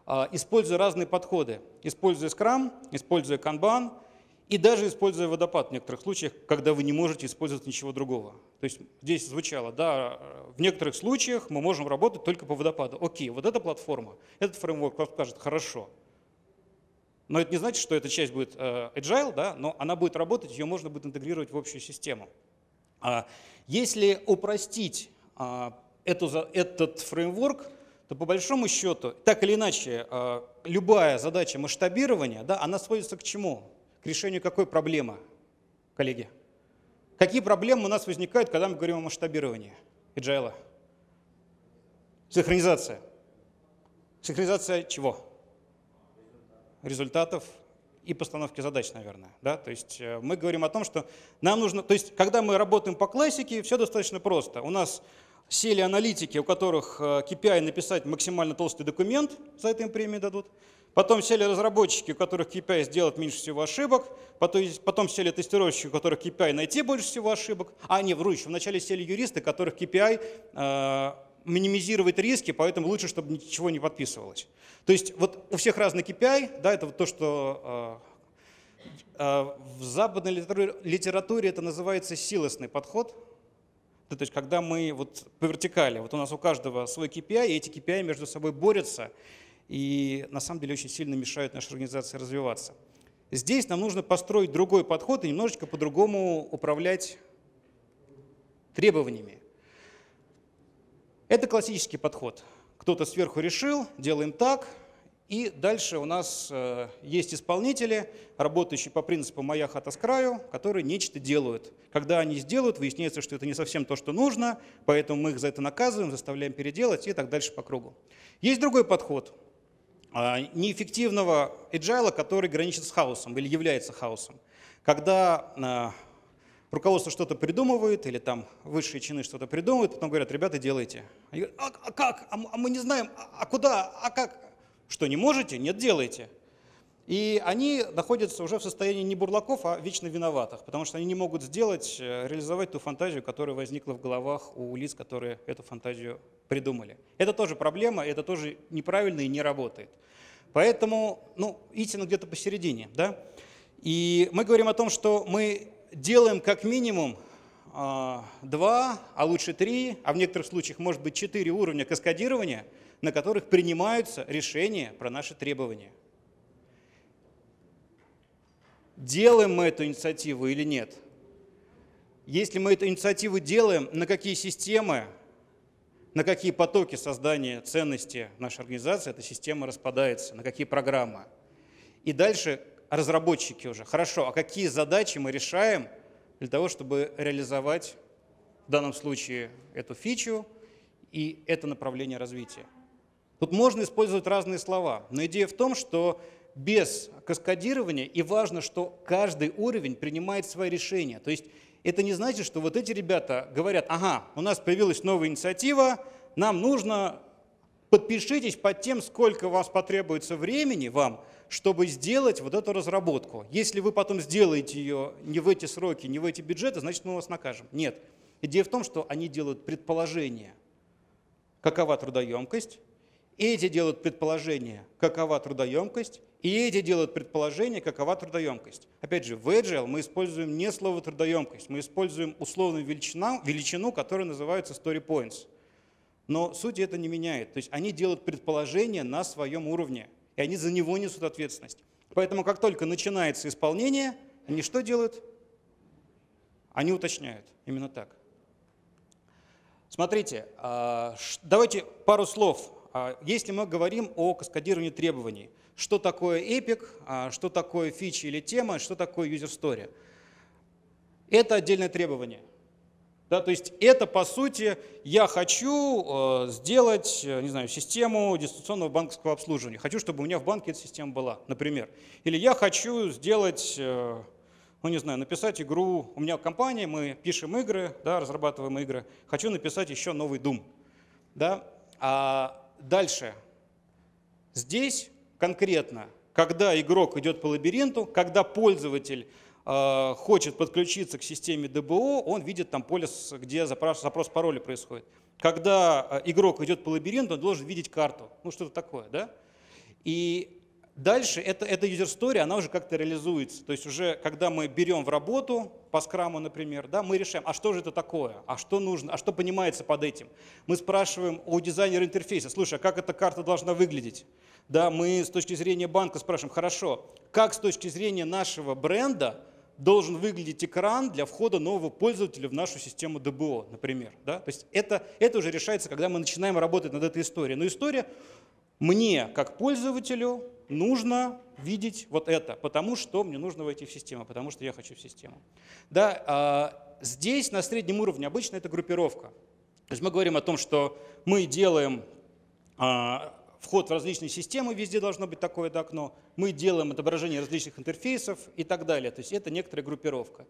используя разные подходы, используя Scrum, используя Kanban и даже используя водопад в некоторых случаях, когда вы не можете использовать ничего другого. То есть здесь звучало, да, в некоторых случаях мы можем работать только по водопаду. Окей, вот эта платформа, этот фреймворк вам скажет хорошо. Но это не значит, что эта часть будет э, agile, да, но она будет работать, ее можно будет интегрировать в общую систему. А если упростить а, этот фреймворк, то по большому счету, так или иначе, э, любая задача масштабирования, да, она сводится к чему? К решению какой проблемы, коллеги? Какие проблемы у нас возникают, когда мы говорим о масштабировании agile? Синхронизация. Синхронизация чего? Результатов и постановки задач, наверное. Да? То есть э, мы говорим о том, что нам нужно... То есть когда мы работаем по классике, все достаточно просто. У нас Сели аналитики, у которых KPI э, написать максимально толстый документ, за это им премию дадут. Потом сели разработчики, у которых KPI сделать меньше всего ошибок. Потом, потом сели тестировщики, у которых KPI найти больше всего ошибок. А, не, вру еще. Вначале сели юристы, у которых KPI э, минимизировать риски, поэтому лучше, чтобы ничего не подписывалось. То есть вот у всех разный KPI, да, это вот то, что э, э, в западной литературе, литературе это называется силосный подход, то есть когда мы вот по вертикали, вот у нас у каждого свой KPI, и эти KPI между собой борются, и на самом деле очень сильно мешают нашей организации развиваться. Здесь нам нужно построить другой подход и немножечко по-другому управлять требованиями. Это классический подход. Кто-то сверху решил, делаем так, и дальше у нас э, есть исполнители, работающие по принципу «моя хата с краю», которые нечто делают. Когда они сделают, выясняется, что это не совсем то, что нужно, поэтому мы их за это наказываем, заставляем переделать и так дальше по кругу. Есть другой подход а, неэффективного agile, который граничит с хаосом или является хаосом. Когда а, руководство что-то придумывает, или там высшие чины что-то придумывают, потом говорят, ребята, делайте. А, а как? А, мы не знаем, а куда? А как? Что, не можете? Нет, делайте. И они находятся уже в состоянии не бурлаков, а вечно виноватых, потому что они не могут сделать, э, реализовать ту фантазию, которая возникла в головах у лиц, которые эту фантазию придумали. Это тоже проблема, это тоже неправильно и не работает. Поэтому, ну, истина где-то посередине, да? И мы говорим о том, что мы делаем как минимум а, два, а лучше три, а в некоторых случаях может быть четыре уровня каскадирования – на которых принимаются решения про наши требования. Делаем мы эту инициативу или нет? Если мы эту инициативу делаем, на какие системы, на какие потоки создания ценности нашей организации эта система распадается, на какие программы. И дальше разработчики уже. Хорошо, а какие задачи мы решаем для того, чтобы реализовать в данном случае эту фичу и это направление развития? Тут можно использовать разные слова, но идея в том, что без каскадирования, и важно, что каждый уровень принимает свои решения. То есть это не значит, что вот эти ребята говорят, ага, у нас появилась новая инициатива, нам нужно, подпишитесь под тем, сколько у вас потребуется времени вам, чтобы сделать вот эту разработку. Если вы потом сделаете ее не в эти сроки, не в эти бюджеты, значит мы вас накажем. Нет. Идея в том, что они делают предположение, какова трудоемкость, эти делают предположение, какова трудоемкость, и эти делают предположение, какова трудоемкость. Опять же, в Agile мы используем не слово трудоемкость, мы используем условную величину, величину которая называется story points. Но суть это не меняет. То есть они делают предположение на своем уровне, и они за него несут ответственность. Поэтому как только начинается исполнение, они что делают? Они уточняют. Именно так. Смотрите, а, давайте пару слов если мы говорим о каскадировании требований, что такое эпик, а, что такое фичи или тема, что такое user story. Это отдельное требование. Да, то есть это, по сути, я хочу э, сделать, э, не знаю, систему дистанционного банковского обслуживания. Хочу, чтобы у меня в банке эта система была, например. Или я хочу сделать, э, ну не знаю, написать игру. У меня компания, мы пишем игры, да, разрабатываем игры. Хочу написать еще новый Doom. Да? А Дальше. Здесь конкретно, когда игрок идет по лабиринту, когда пользователь э, хочет подключиться к системе ДБО, он видит там поле, где запрос, запрос пароля происходит. Когда э, игрок идет по лабиринту, он должен видеть карту. Ну, что-то такое, да? И Дальше эта, эта user story, она уже как-то реализуется. То есть уже когда мы берем в работу, по скраму, например, да, мы решаем, а что же это такое, а что нужно, а что понимается под этим. Мы спрашиваем у дизайнера интерфейса, слушай, а как эта карта должна выглядеть? Да, мы с точки зрения банка спрашиваем, хорошо, как с точки зрения нашего бренда должен выглядеть экран для входа нового пользователя в нашу систему ДБО, например. Да? То есть это, это уже решается, когда мы начинаем работать над этой историей. Но история мне, как пользователю, нужно видеть вот это, потому что мне нужно войти в систему, потому что я хочу в систему. Да, а, здесь на среднем уровне обычно это группировка. То есть мы говорим о том, что мы делаем а, вход в различные системы, везде должно быть такое окно, мы делаем отображение различных интерфейсов и так далее. То есть это некоторая группировка.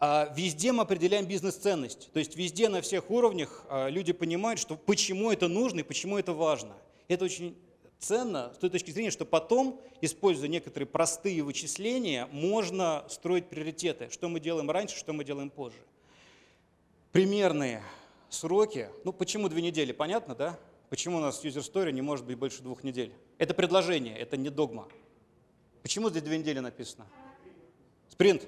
А везде мы определяем бизнес-ценность. То есть везде на всех уровнях люди понимают, что почему это нужно и почему это важно. Это очень ценно с той точки зрения, что потом, используя некоторые простые вычисления, можно строить приоритеты, что мы делаем раньше, что мы делаем позже. Примерные сроки, ну почему две недели, понятно, да? Почему у нас user story не может быть больше двух недель? Это предложение, это не догма. Почему здесь две недели написано? Спринт?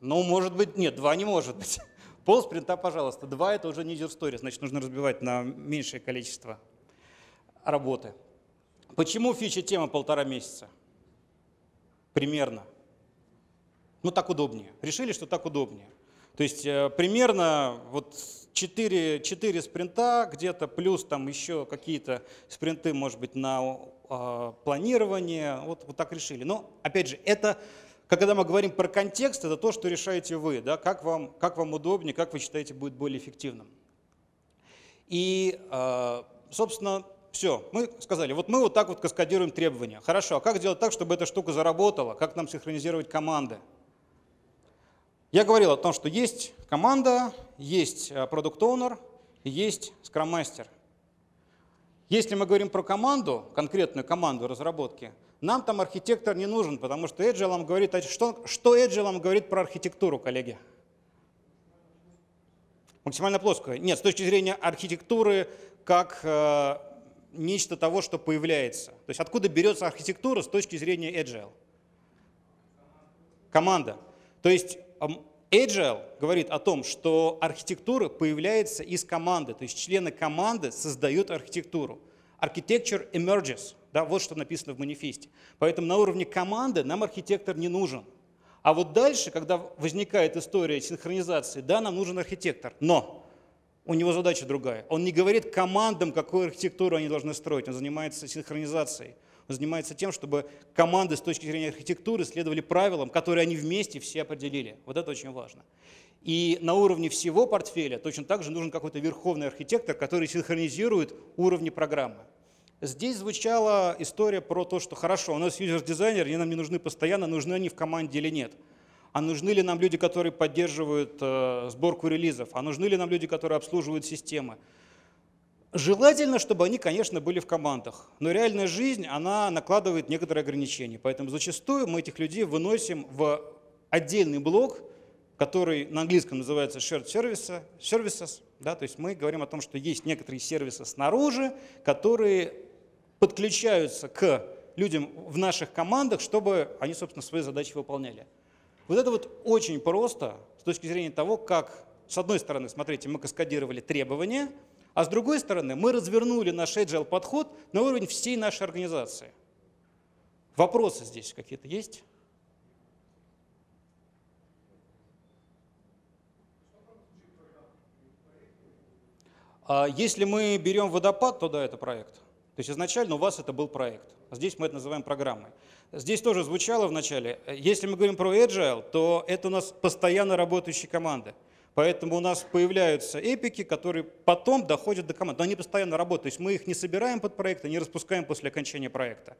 Ну, может быть, нет, два не может быть. Пол спринта, пожалуйста. Два – это уже не user story, значит, нужно разбивать на меньшее количество работы. Почему фича тема полтора месяца? Примерно. Ну, так удобнее. Решили, что так удобнее. То есть э, примерно вот 4, 4 спринта где-то, плюс там еще какие-то спринты, может быть, на э, планирование. Вот, вот так решили. Но, опять же, это, когда мы говорим про контекст, это то, что решаете вы. Да? Как, вам, как вам удобнее, как вы считаете будет более эффективным. И, э, собственно, все, мы сказали, вот мы вот так вот каскадируем требования. Хорошо, а как сделать так, чтобы эта штука заработала? Как нам синхронизировать команды? Я говорил о том, что есть команда, есть продукт оунер есть скрам-мастер. Если мы говорим про команду, конкретную команду разработки, нам там архитектор не нужен, потому что Agile нам говорит, а что, что Agile нам говорит про архитектуру, коллеги? Максимально плоскую. Нет, с точки зрения архитектуры как э, нечто того, что появляется. То есть откуда берется архитектура с точки зрения Agile? Команда. То есть Agile говорит о том, что архитектура появляется из команды, то есть члены команды создают архитектуру. Architecture emerges, да, вот что написано в манифесте. Поэтому на уровне команды нам архитектор не нужен. А вот дальше, когда возникает история синхронизации, да, нам нужен архитектор, но у него задача другая. Он не говорит командам, какую архитектуру они должны строить, он занимается синхронизацией. Он занимается тем, чтобы команды с точки зрения архитектуры следовали правилам, которые они вместе все определили. Вот это очень важно. И на уровне всего портфеля точно так же нужен какой-то верховный архитектор, который синхронизирует уровни программы. Здесь звучала история про то, что хорошо, у нас юзер-дизайнер, они нам не нужны постоянно, нужны они в команде или нет. А нужны ли нам люди, которые поддерживают э, сборку релизов? А нужны ли нам люди, которые обслуживают системы? Желательно, чтобы они, конечно, были в командах, но реальная жизнь, она накладывает некоторые ограничения. Поэтому зачастую мы этих людей выносим в отдельный блок, который на английском называется shared services, да, то есть мы говорим о том, что есть некоторые сервисы снаружи, которые подключаются к людям в наших командах, чтобы они, собственно, свои задачи выполняли. Вот это вот очень просто с точки зрения того, как, с одной стороны, смотрите, мы каскадировали требования – а с другой стороны, мы развернули наш agile подход на уровень всей нашей организации. Вопросы здесь какие-то есть? А если мы берем водопад, то да, это проект. То есть изначально у вас это был проект. А здесь мы это называем программой. Здесь тоже звучало в начале. Если мы говорим про agile, то это у нас постоянно работающие команды. Поэтому у нас появляются эпики, которые потом доходят до команд. Но они постоянно работают. То есть мы их не собираем под проект, не распускаем после окончания проекта.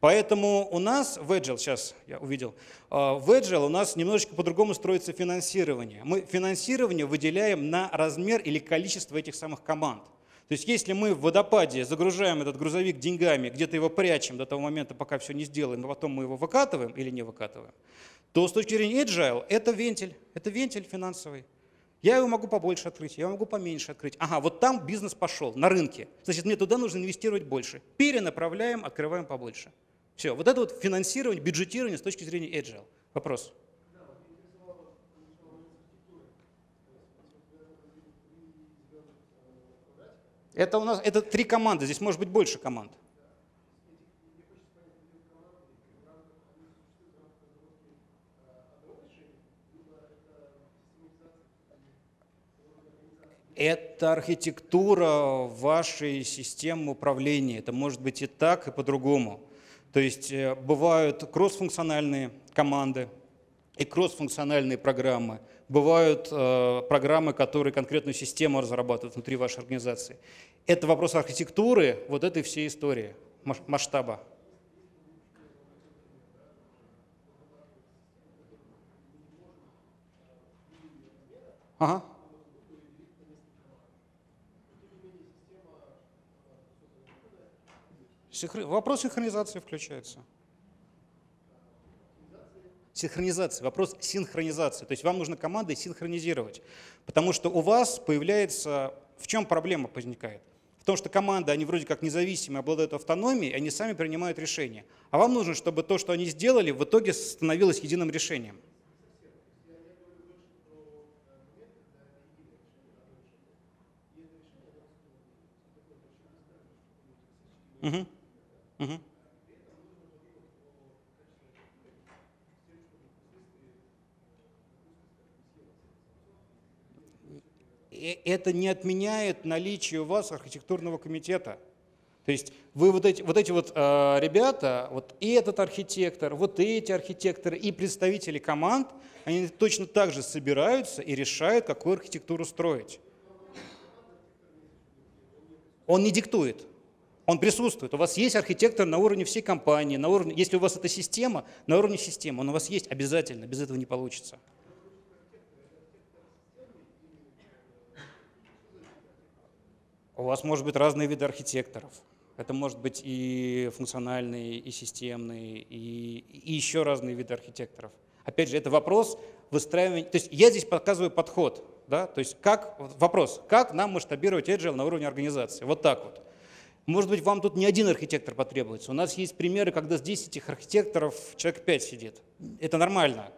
Поэтому у нас в Agile, сейчас я увидел, а, в Agile у нас немножечко по-другому строится финансирование. Мы финансирование выделяем на размер или количество этих самых команд. То есть если мы в водопаде загружаем этот грузовик деньгами, где-то его прячем до того момента, пока все не сделаем, а потом мы его выкатываем или не выкатываем, то с точки зрения agile это вентиль, это вентиль финансовый. Я его могу побольше открыть, я могу поменьше открыть. Ага, вот там бизнес пошел, на рынке. Значит, мне туда нужно инвестировать больше. Перенаправляем, открываем побольше. Все, вот это вот финансирование, бюджетирование с точки зрения agile. Вопрос. Это у нас это три команды, здесь может быть больше команд. это архитектура вашей системы управления. Это может быть и так, и по-другому. То есть э, бывают кроссфункциональные команды и кроссфункциональные программы. Бывают э, программы, которые конкретную систему разрабатывают внутри вашей организации. Это вопрос архитектуры вот этой всей истории, масштаба. Ага. Вопрос синхронизации включается. Синхронизация, вопрос синхронизации. То есть вам нужно командой синхронизировать. Потому что у вас появляется... В чем проблема возникает? В том, что команды, они вроде как независимые, обладают автономией, они сами принимают решения. А вам нужно, чтобы то, что они сделали, в итоге становилось единым решением. Угу. Угу. Это не отменяет наличие у вас архитектурного комитета. То есть вы вот эти вот, эти вот э, ребята, вот и этот архитектор, вот эти архитекторы и представители команд, они точно так же собираются и решают, какую архитектуру строить. Он не диктует, он присутствует. У вас есть архитектор на уровне всей компании, на уровне, если у вас это система, на уровне системы, он у вас есть обязательно, без этого не получится. У вас может быть разные виды архитекторов. Это может быть и функциональный, и системный, и, и еще разные виды архитекторов. Опять же, это вопрос выстраивания. То есть я здесь показываю подход. Да? То есть как, вопрос, как нам масштабировать Agile на уровне организации? Вот так вот. Может быть, вам тут не один архитектор потребуется. У нас есть примеры, когда здесь этих архитекторов человек 5 сидит. Это нормально.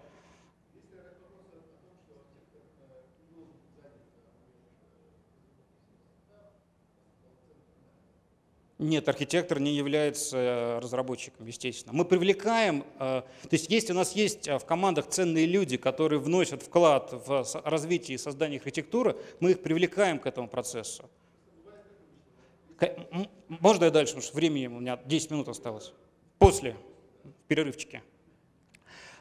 Нет, архитектор не является э, разработчиком, естественно. Мы привлекаем, э, то есть если у нас есть э, в командах ценные люди, которые вносят вклад в развитие и создание архитектуры, мы их привлекаем к этому процессу. Можно я дальше, потому что времени у меня 10 минут осталось. После, в перерывчике.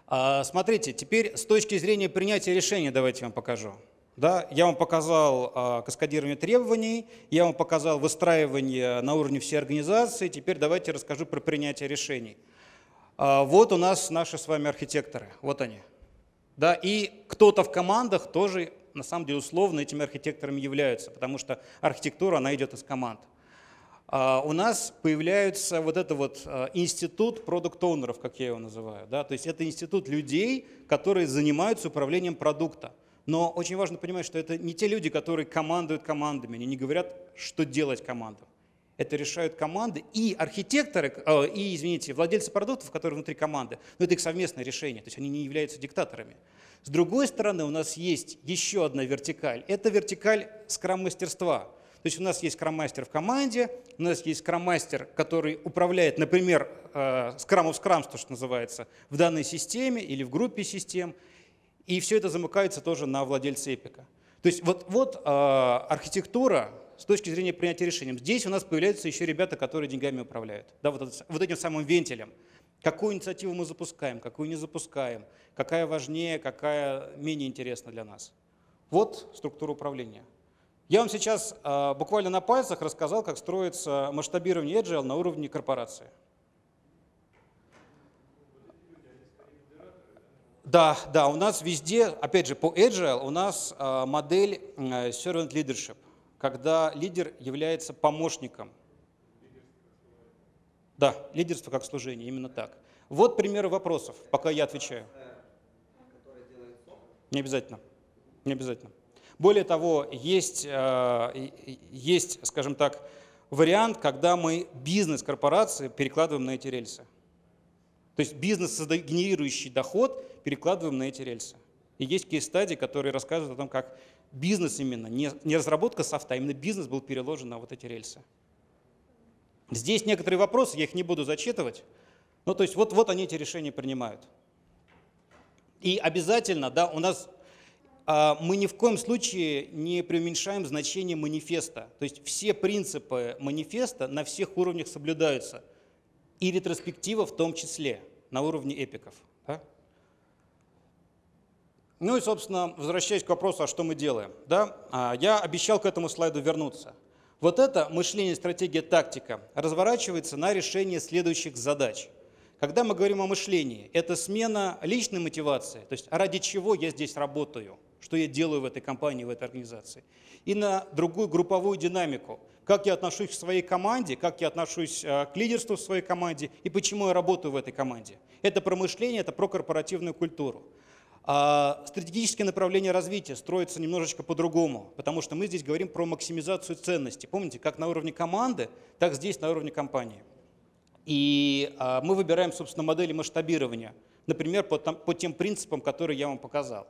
А, смотрите, теперь с точки зрения принятия решения давайте я вам покажу. Да, я вам показал а, каскадирование требований, я вам показал выстраивание на уровне всей организации, теперь давайте расскажу про принятие решений. А, вот у нас наши с вами архитекторы, вот они. Да, и кто-то в командах тоже, на самом деле, условно этими архитекторами являются, потому что архитектура, она идет из команд. А, у нас появляется вот это вот а, институт продукт-оунеров, как я его называю. Да? То есть это институт людей, которые занимаются управлением продукта. Но очень важно понимать, что это не те люди, которые командуют командами, они не говорят, что делать командам. Это решают команды и архитекторы, э, и, извините, владельцы продуктов, которые внутри команды. Но это их совместное решение, то есть они не являются диктаторами. С другой стороны, у нас есть еще одна вертикаль. Это вертикаль скрам-мастерства. То есть у нас есть скрам-мастер в команде, у нас есть скрам-мастер, который управляет, например, скрам of Scrum, что называется, в данной системе или в группе систем. И все это замыкается тоже на владельце эпика. То есть вот, вот э, архитектура с точки зрения принятия решений. Здесь у нас появляются еще ребята, которые деньгами управляют. Да, вот, вот этим самым вентилем. Какую инициативу мы запускаем, какую не запускаем, какая важнее, какая менее интересна для нас. Вот структура управления. Я вам сейчас э, буквально на пальцах рассказал, как строится масштабирование Agile на уровне корпорации. Да, да, у нас везде, опять же, по Agile у нас э, модель э, servant leadership, когда лидер является помощником. Да, лидерство как служение, именно так. Вот примеры вопросов, пока я отвечаю. Не обязательно. Не обязательно. Более того, есть, э, есть, скажем так, вариант, когда мы бизнес корпорации перекладываем на эти рельсы. То есть бизнес, генерирующий доход, перекладываем на эти рельсы. И есть кейс-стадии, которые рассказывают о том, как бизнес именно, не, не разработка софта, а именно бизнес был переложен на вот эти рельсы. Здесь некоторые вопросы, я их не буду зачитывать. Ну, то есть вот, вот они эти решения принимают. И обязательно, да, у нас а, мы ни в коем случае не преуменьшаем значение манифеста. То есть все принципы манифеста на всех уровнях соблюдаются – и ретроспектива в том числе на уровне эпиков. Да? Ну и, собственно, возвращаясь к вопросу, а что мы делаем. Да? А, я обещал к этому слайду вернуться. Вот это мышление, стратегия, тактика разворачивается на решение следующих задач. Когда мы говорим о мышлении, это смена личной мотивации, то есть ради чего я здесь работаю, что я делаю в этой компании, в этой организации, и на другую групповую динамику – как я отношусь к своей команде, как я отношусь э, к лидерству в своей команде и почему я работаю в этой команде. Это про мышление, это про корпоративную культуру. А стратегическое направление развития строится немножечко по-другому, потому что мы здесь говорим про максимизацию ценностей. Помните, как на уровне команды, так здесь на уровне компании. И а, мы выбираем, собственно, модели масштабирования, например, по, там, по тем принципам, которые я вам показал.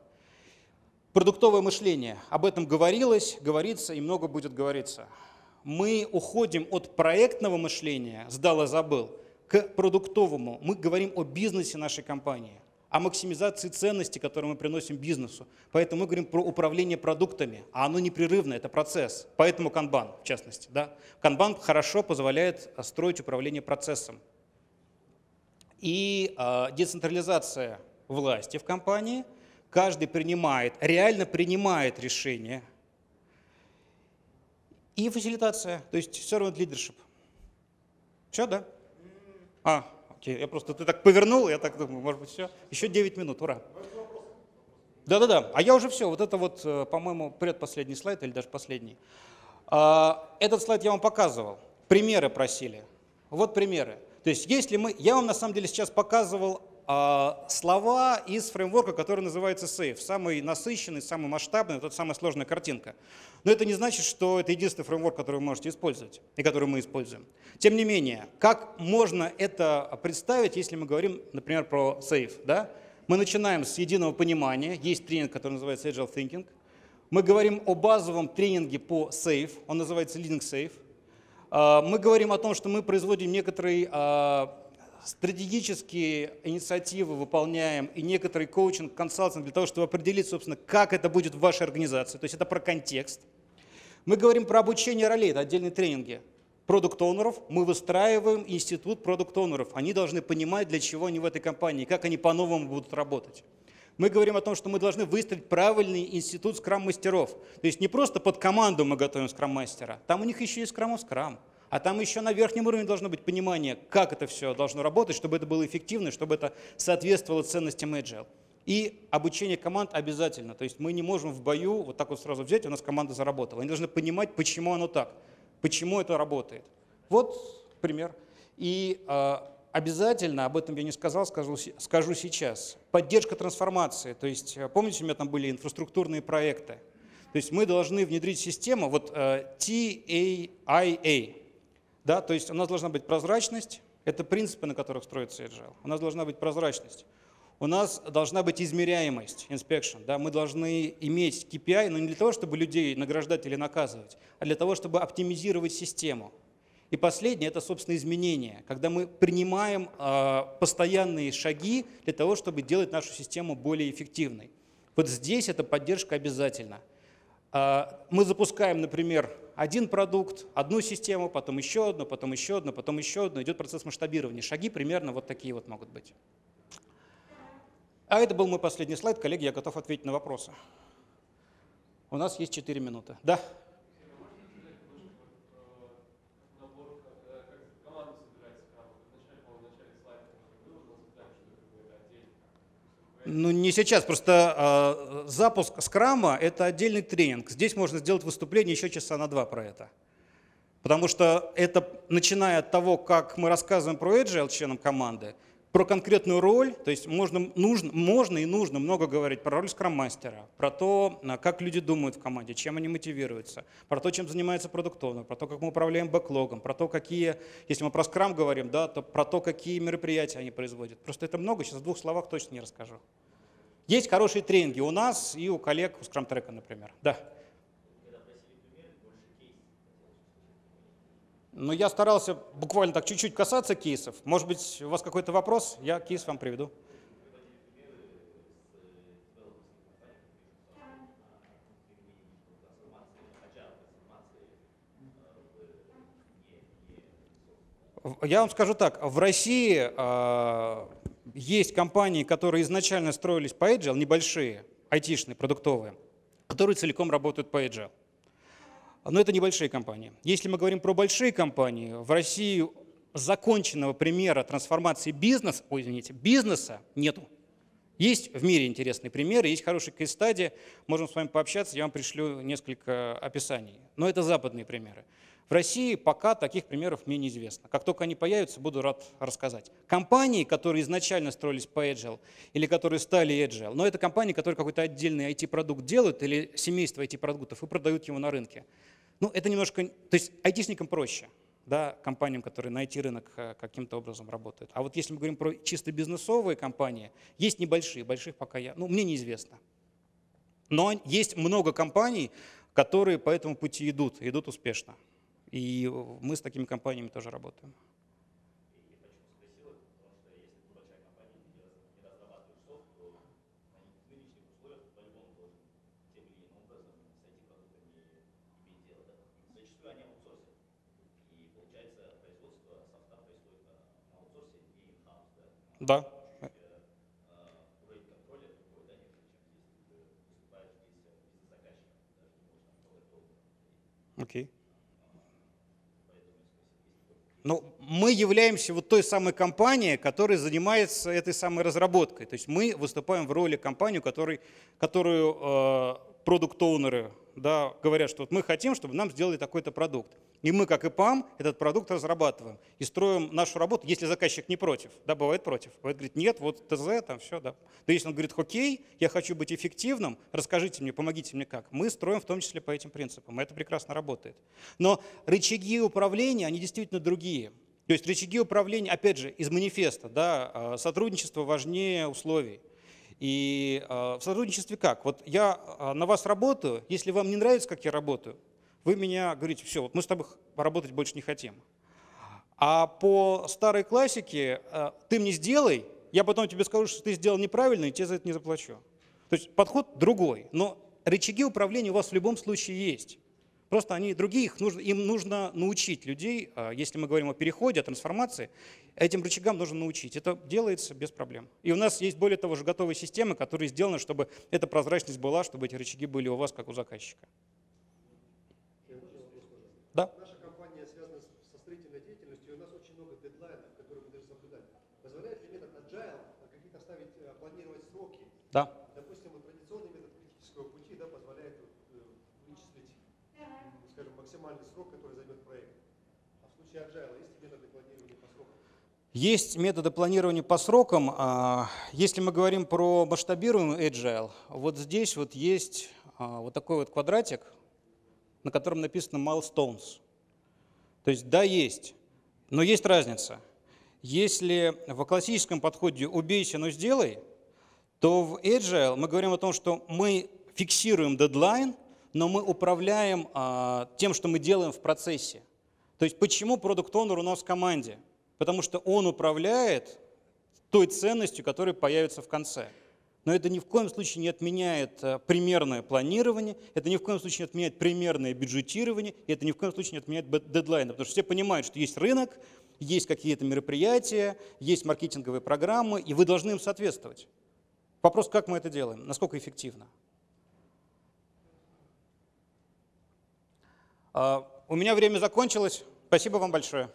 Продуктовое мышление. Об этом говорилось, говорится и много будет говориться мы уходим от проектного мышления, сдал и забыл, к продуктовому. Мы говорим о бизнесе нашей компании. О максимизации ценности, которую мы приносим бизнесу. Поэтому мы говорим про управление продуктами, а оно непрерывно, это процесс. Поэтому канбан, в частности. Да? Канбан хорошо позволяет строить управление процессом. И э, децентрализация власти в компании, каждый принимает, реально принимает решение. И фасилитация, то есть servant leadership. Все, да? А, я просто, ты так повернул, я так думаю, может быть, все. Еще 9 минут, ура. Да-да-да, а я уже все, вот это вот, э, по-моему, предпоследний слайд или даже последний. А, этот слайд я вам показывал, примеры просили. Вот примеры. То есть если мы, я вам на самом деле сейчас показывал слова из фреймворка, который называется SAFE, самый насыщенный, самый масштабный, вот самая сложная картинка. Но это не значит, что это единственный фреймворк, который вы можете использовать и который мы используем. Тем не менее, как можно это представить, если мы говорим, например, про SAFE? Да? Мы начинаем с единого понимания, есть тренинг, который называется Agile Thinking. Мы говорим о базовом тренинге по SAFE, он называется Leading SAFE. А, мы говорим о том, что мы производим некоторый а, стратегические инициативы выполняем и некоторый коучинг, консалтинг для того, чтобы определить, собственно, как это будет в вашей организации. То есть это про контекст. Мы говорим про обучение ролей, это отдельные тренинги. Продукт-оунеров, мы выстраиваем институт продукт-оунеров. Они должны понимать, для чего они в этой компании, как они по-новому будут работать. Мы говорим о том, что мы должны выстроить правильный институт скрам-мастеров. То есть не просто под команду мы готовим скрам-мастера, там у них еще есть скрам-скрам. А там еще на верхнем уровне должно быть понимание, как это все должно работать, чтобы это было эффективно, чтобы это соответствовало ценностям Agile. И обучение команд обязательно. То есть мы не можем в бою вот так вот сразу взять, у нас команда заработала. Они должны понимать, почему оно так, почему это работает. Вот пример. И э, обязательно, об этом я не сказал, скажу, скажу сейчас, поддержка трансформации. То есть э, помните, у меня там были инфраструктурные проекты. То есть мы должны внедрить систему, вот э, TAIA, да, то есть у нас должна быть прозрачность, это принципы, на которых строится Agile. У нас должна быть прозрачность. У нас должна быть измеряемость, inspection. Да? Мы должны иметь KPI, но не для того, чтобы людей награждать или наказывать, а для того, чтобы оптимизировать систему. И последнее – это, собственно, изменения, когда мы принимаем э, постоянные шаги для того, чтобы делать нашу систему более эффективной. Вот здесь эта поддержка обязательна. Э, мы запускаем, например, один продукт, одну систему, потом еще одну, потом еще одну, потом еще одну. Идет процесс масштабирования. Шаги примерно вот такие вот могут быть. А это был мой последний слайд. Коллеги, я готов ответить на вопросы. У нас есть 4 минуты. Да? Ну, не сейчас, просто э, запуск скрама – это отдельный тренинг. Здесь можно сделать выступление еще часа на два про это. Потому что это, начиная от того, как мы рассказываем про agile членам команды, про конкретную роль, то есть можно, нужно, можно и нужно много говорить про роль скрам-мастера, про то, а, как люди думают в команде, чем они мотивируются, про то, чем занимается продукт про то, как мы управляем бэклогом, про то, какие, если мы про скрам говорим, да, то про то, какие мероприятия они производят. Просто это много, сейчас в двух словах точно не расскажу. Есть хорошие тренинги у нас и у коллег у Scrum-трека, например. Да. Но я старался буквально так чуть-чуть касаться кейсов. Может быть, у вас какой-то вопрос? Я кейс вам приведу. Я вам скажу так, в России а, есть компании, которые изначально строились по Agile, небольшие, айтишные, продуктовые, которые целиком работают по Agile. Но это небольшие компании. Если мы говорим про большие компании, в России законченного примера трансформации бизнеса, ой, извините, бизнеса нету. Есть в мире интересные примеры, есть хорошие кейс-стадии, можем с вами пообщаться, я вам пришлю несколько описаний. Но это западные примеры. В России пока таких примеров мне неизвестно. Как только они появятся, буду рад рассказать. Компании, которые изначально строились по Agile или которые стали Agile, но это компании, которые какой-то отдельный IT-продукт делают или семейство IT-продуктов и продают его на рынке. Ну, это немножко... То есть айтишникам проще, да, компаниям, которые на IT-рынок э, каким-то образом работают. А вот если мы говорим про чисто бизнесовые компании, есть небольшие, больших пока я... Ну, мне неизвестно. Но есть много компаний, которые по этому пути идут, идут успешно. И мы с такими компаниями тоже работаем. Да. Окей. Okay. Ну, мы являемся вот той самой компанией, которая занимается этой самой разработкой. То есть мы выступаем в роли компании, который, которую э, продукт-оунеры да, говорят, что вот мы хотим, чтобы нам сделали такой-то продукт. И мы, как ИПАМ, этот продукт разрабатываем и строим нашу работу, если заказчик не против. Да, бывает против. Бывает, говорит, нет, вот ТЗ, там все, да. Да если он говорит, окей, я хочу быть эффективным, расскажите мне, помогите мне как. Мы строим в том числе по этим принципам, это прекрасно работает. Но рычаги управления, они действительно другие. То есть рычаги управления, опять же, из манифеста, да, а, сотрудничество важнее условий. И а, в сотрудничестве как? Вот я а, на вас работаю, если вам не нравится, как я работаю, вы меня говорите, все, вот мы с тобой работать больше не хотим. А по старой классике э, ты мне сделай, я потом тебе скажу, что ты сделал неправильно, и тебе за это не заплачу. То есть подход другой, но рычаги управления у вас в любом случае есть. Просто они другие, их нужно, им нужно научить людей, э, если мы говорим о переходе, о трансформации, этим рычагам нужно научить. Это делается без проблем. И у нас есть более того же готовые системы, которые сделаны, чтобы эта прозрачность была, чтобы эти рычаги были у вас, как у заказчика. Да. Наша компания связана со строительной деятельностью, и у нас очень много дедлайнов, которые мы должны соблюдать. Позволяет ли метод agile какие-то ставить, э, планировать сроки? Да. Допустим, вот традиционный метод критического пути да, позволяет э, вычислить, скажем, максимальный срок, который займет проект. А в случае agile есть ли методы планирования по срокам? Есть методы планирования по срокам. А, если мы говорим про масштабируемый agile, вот здесь вот есть а, вот такой вот квадратик, на котором написано milestones. То есть да, есть, но есть разница. Если в классическом подходе убейся, но сделай, то в Agile мы говорим о том, что мы фиксируем дедлайн, но мы управляем а, тем, что мы делаем в процессе. То есть почему продукт онер у нас в команде? Потому что он управляет той ценностью, которая появится в конце. Но это ни в коем случае не отменяет э, примерное планирование, это ни в коем случае не отменяет примерное бюджетирование, и это ни в коем случае не отменяет дедлайны, потому что все понимают, что есть рынок, есть какие-то мероприятия, есть маркетинговые программы, и вы должны им соответствовать. Вопрос, как мы это делаем, насколько эффективно. А, у меня время закончилось. Спасибо вам большое.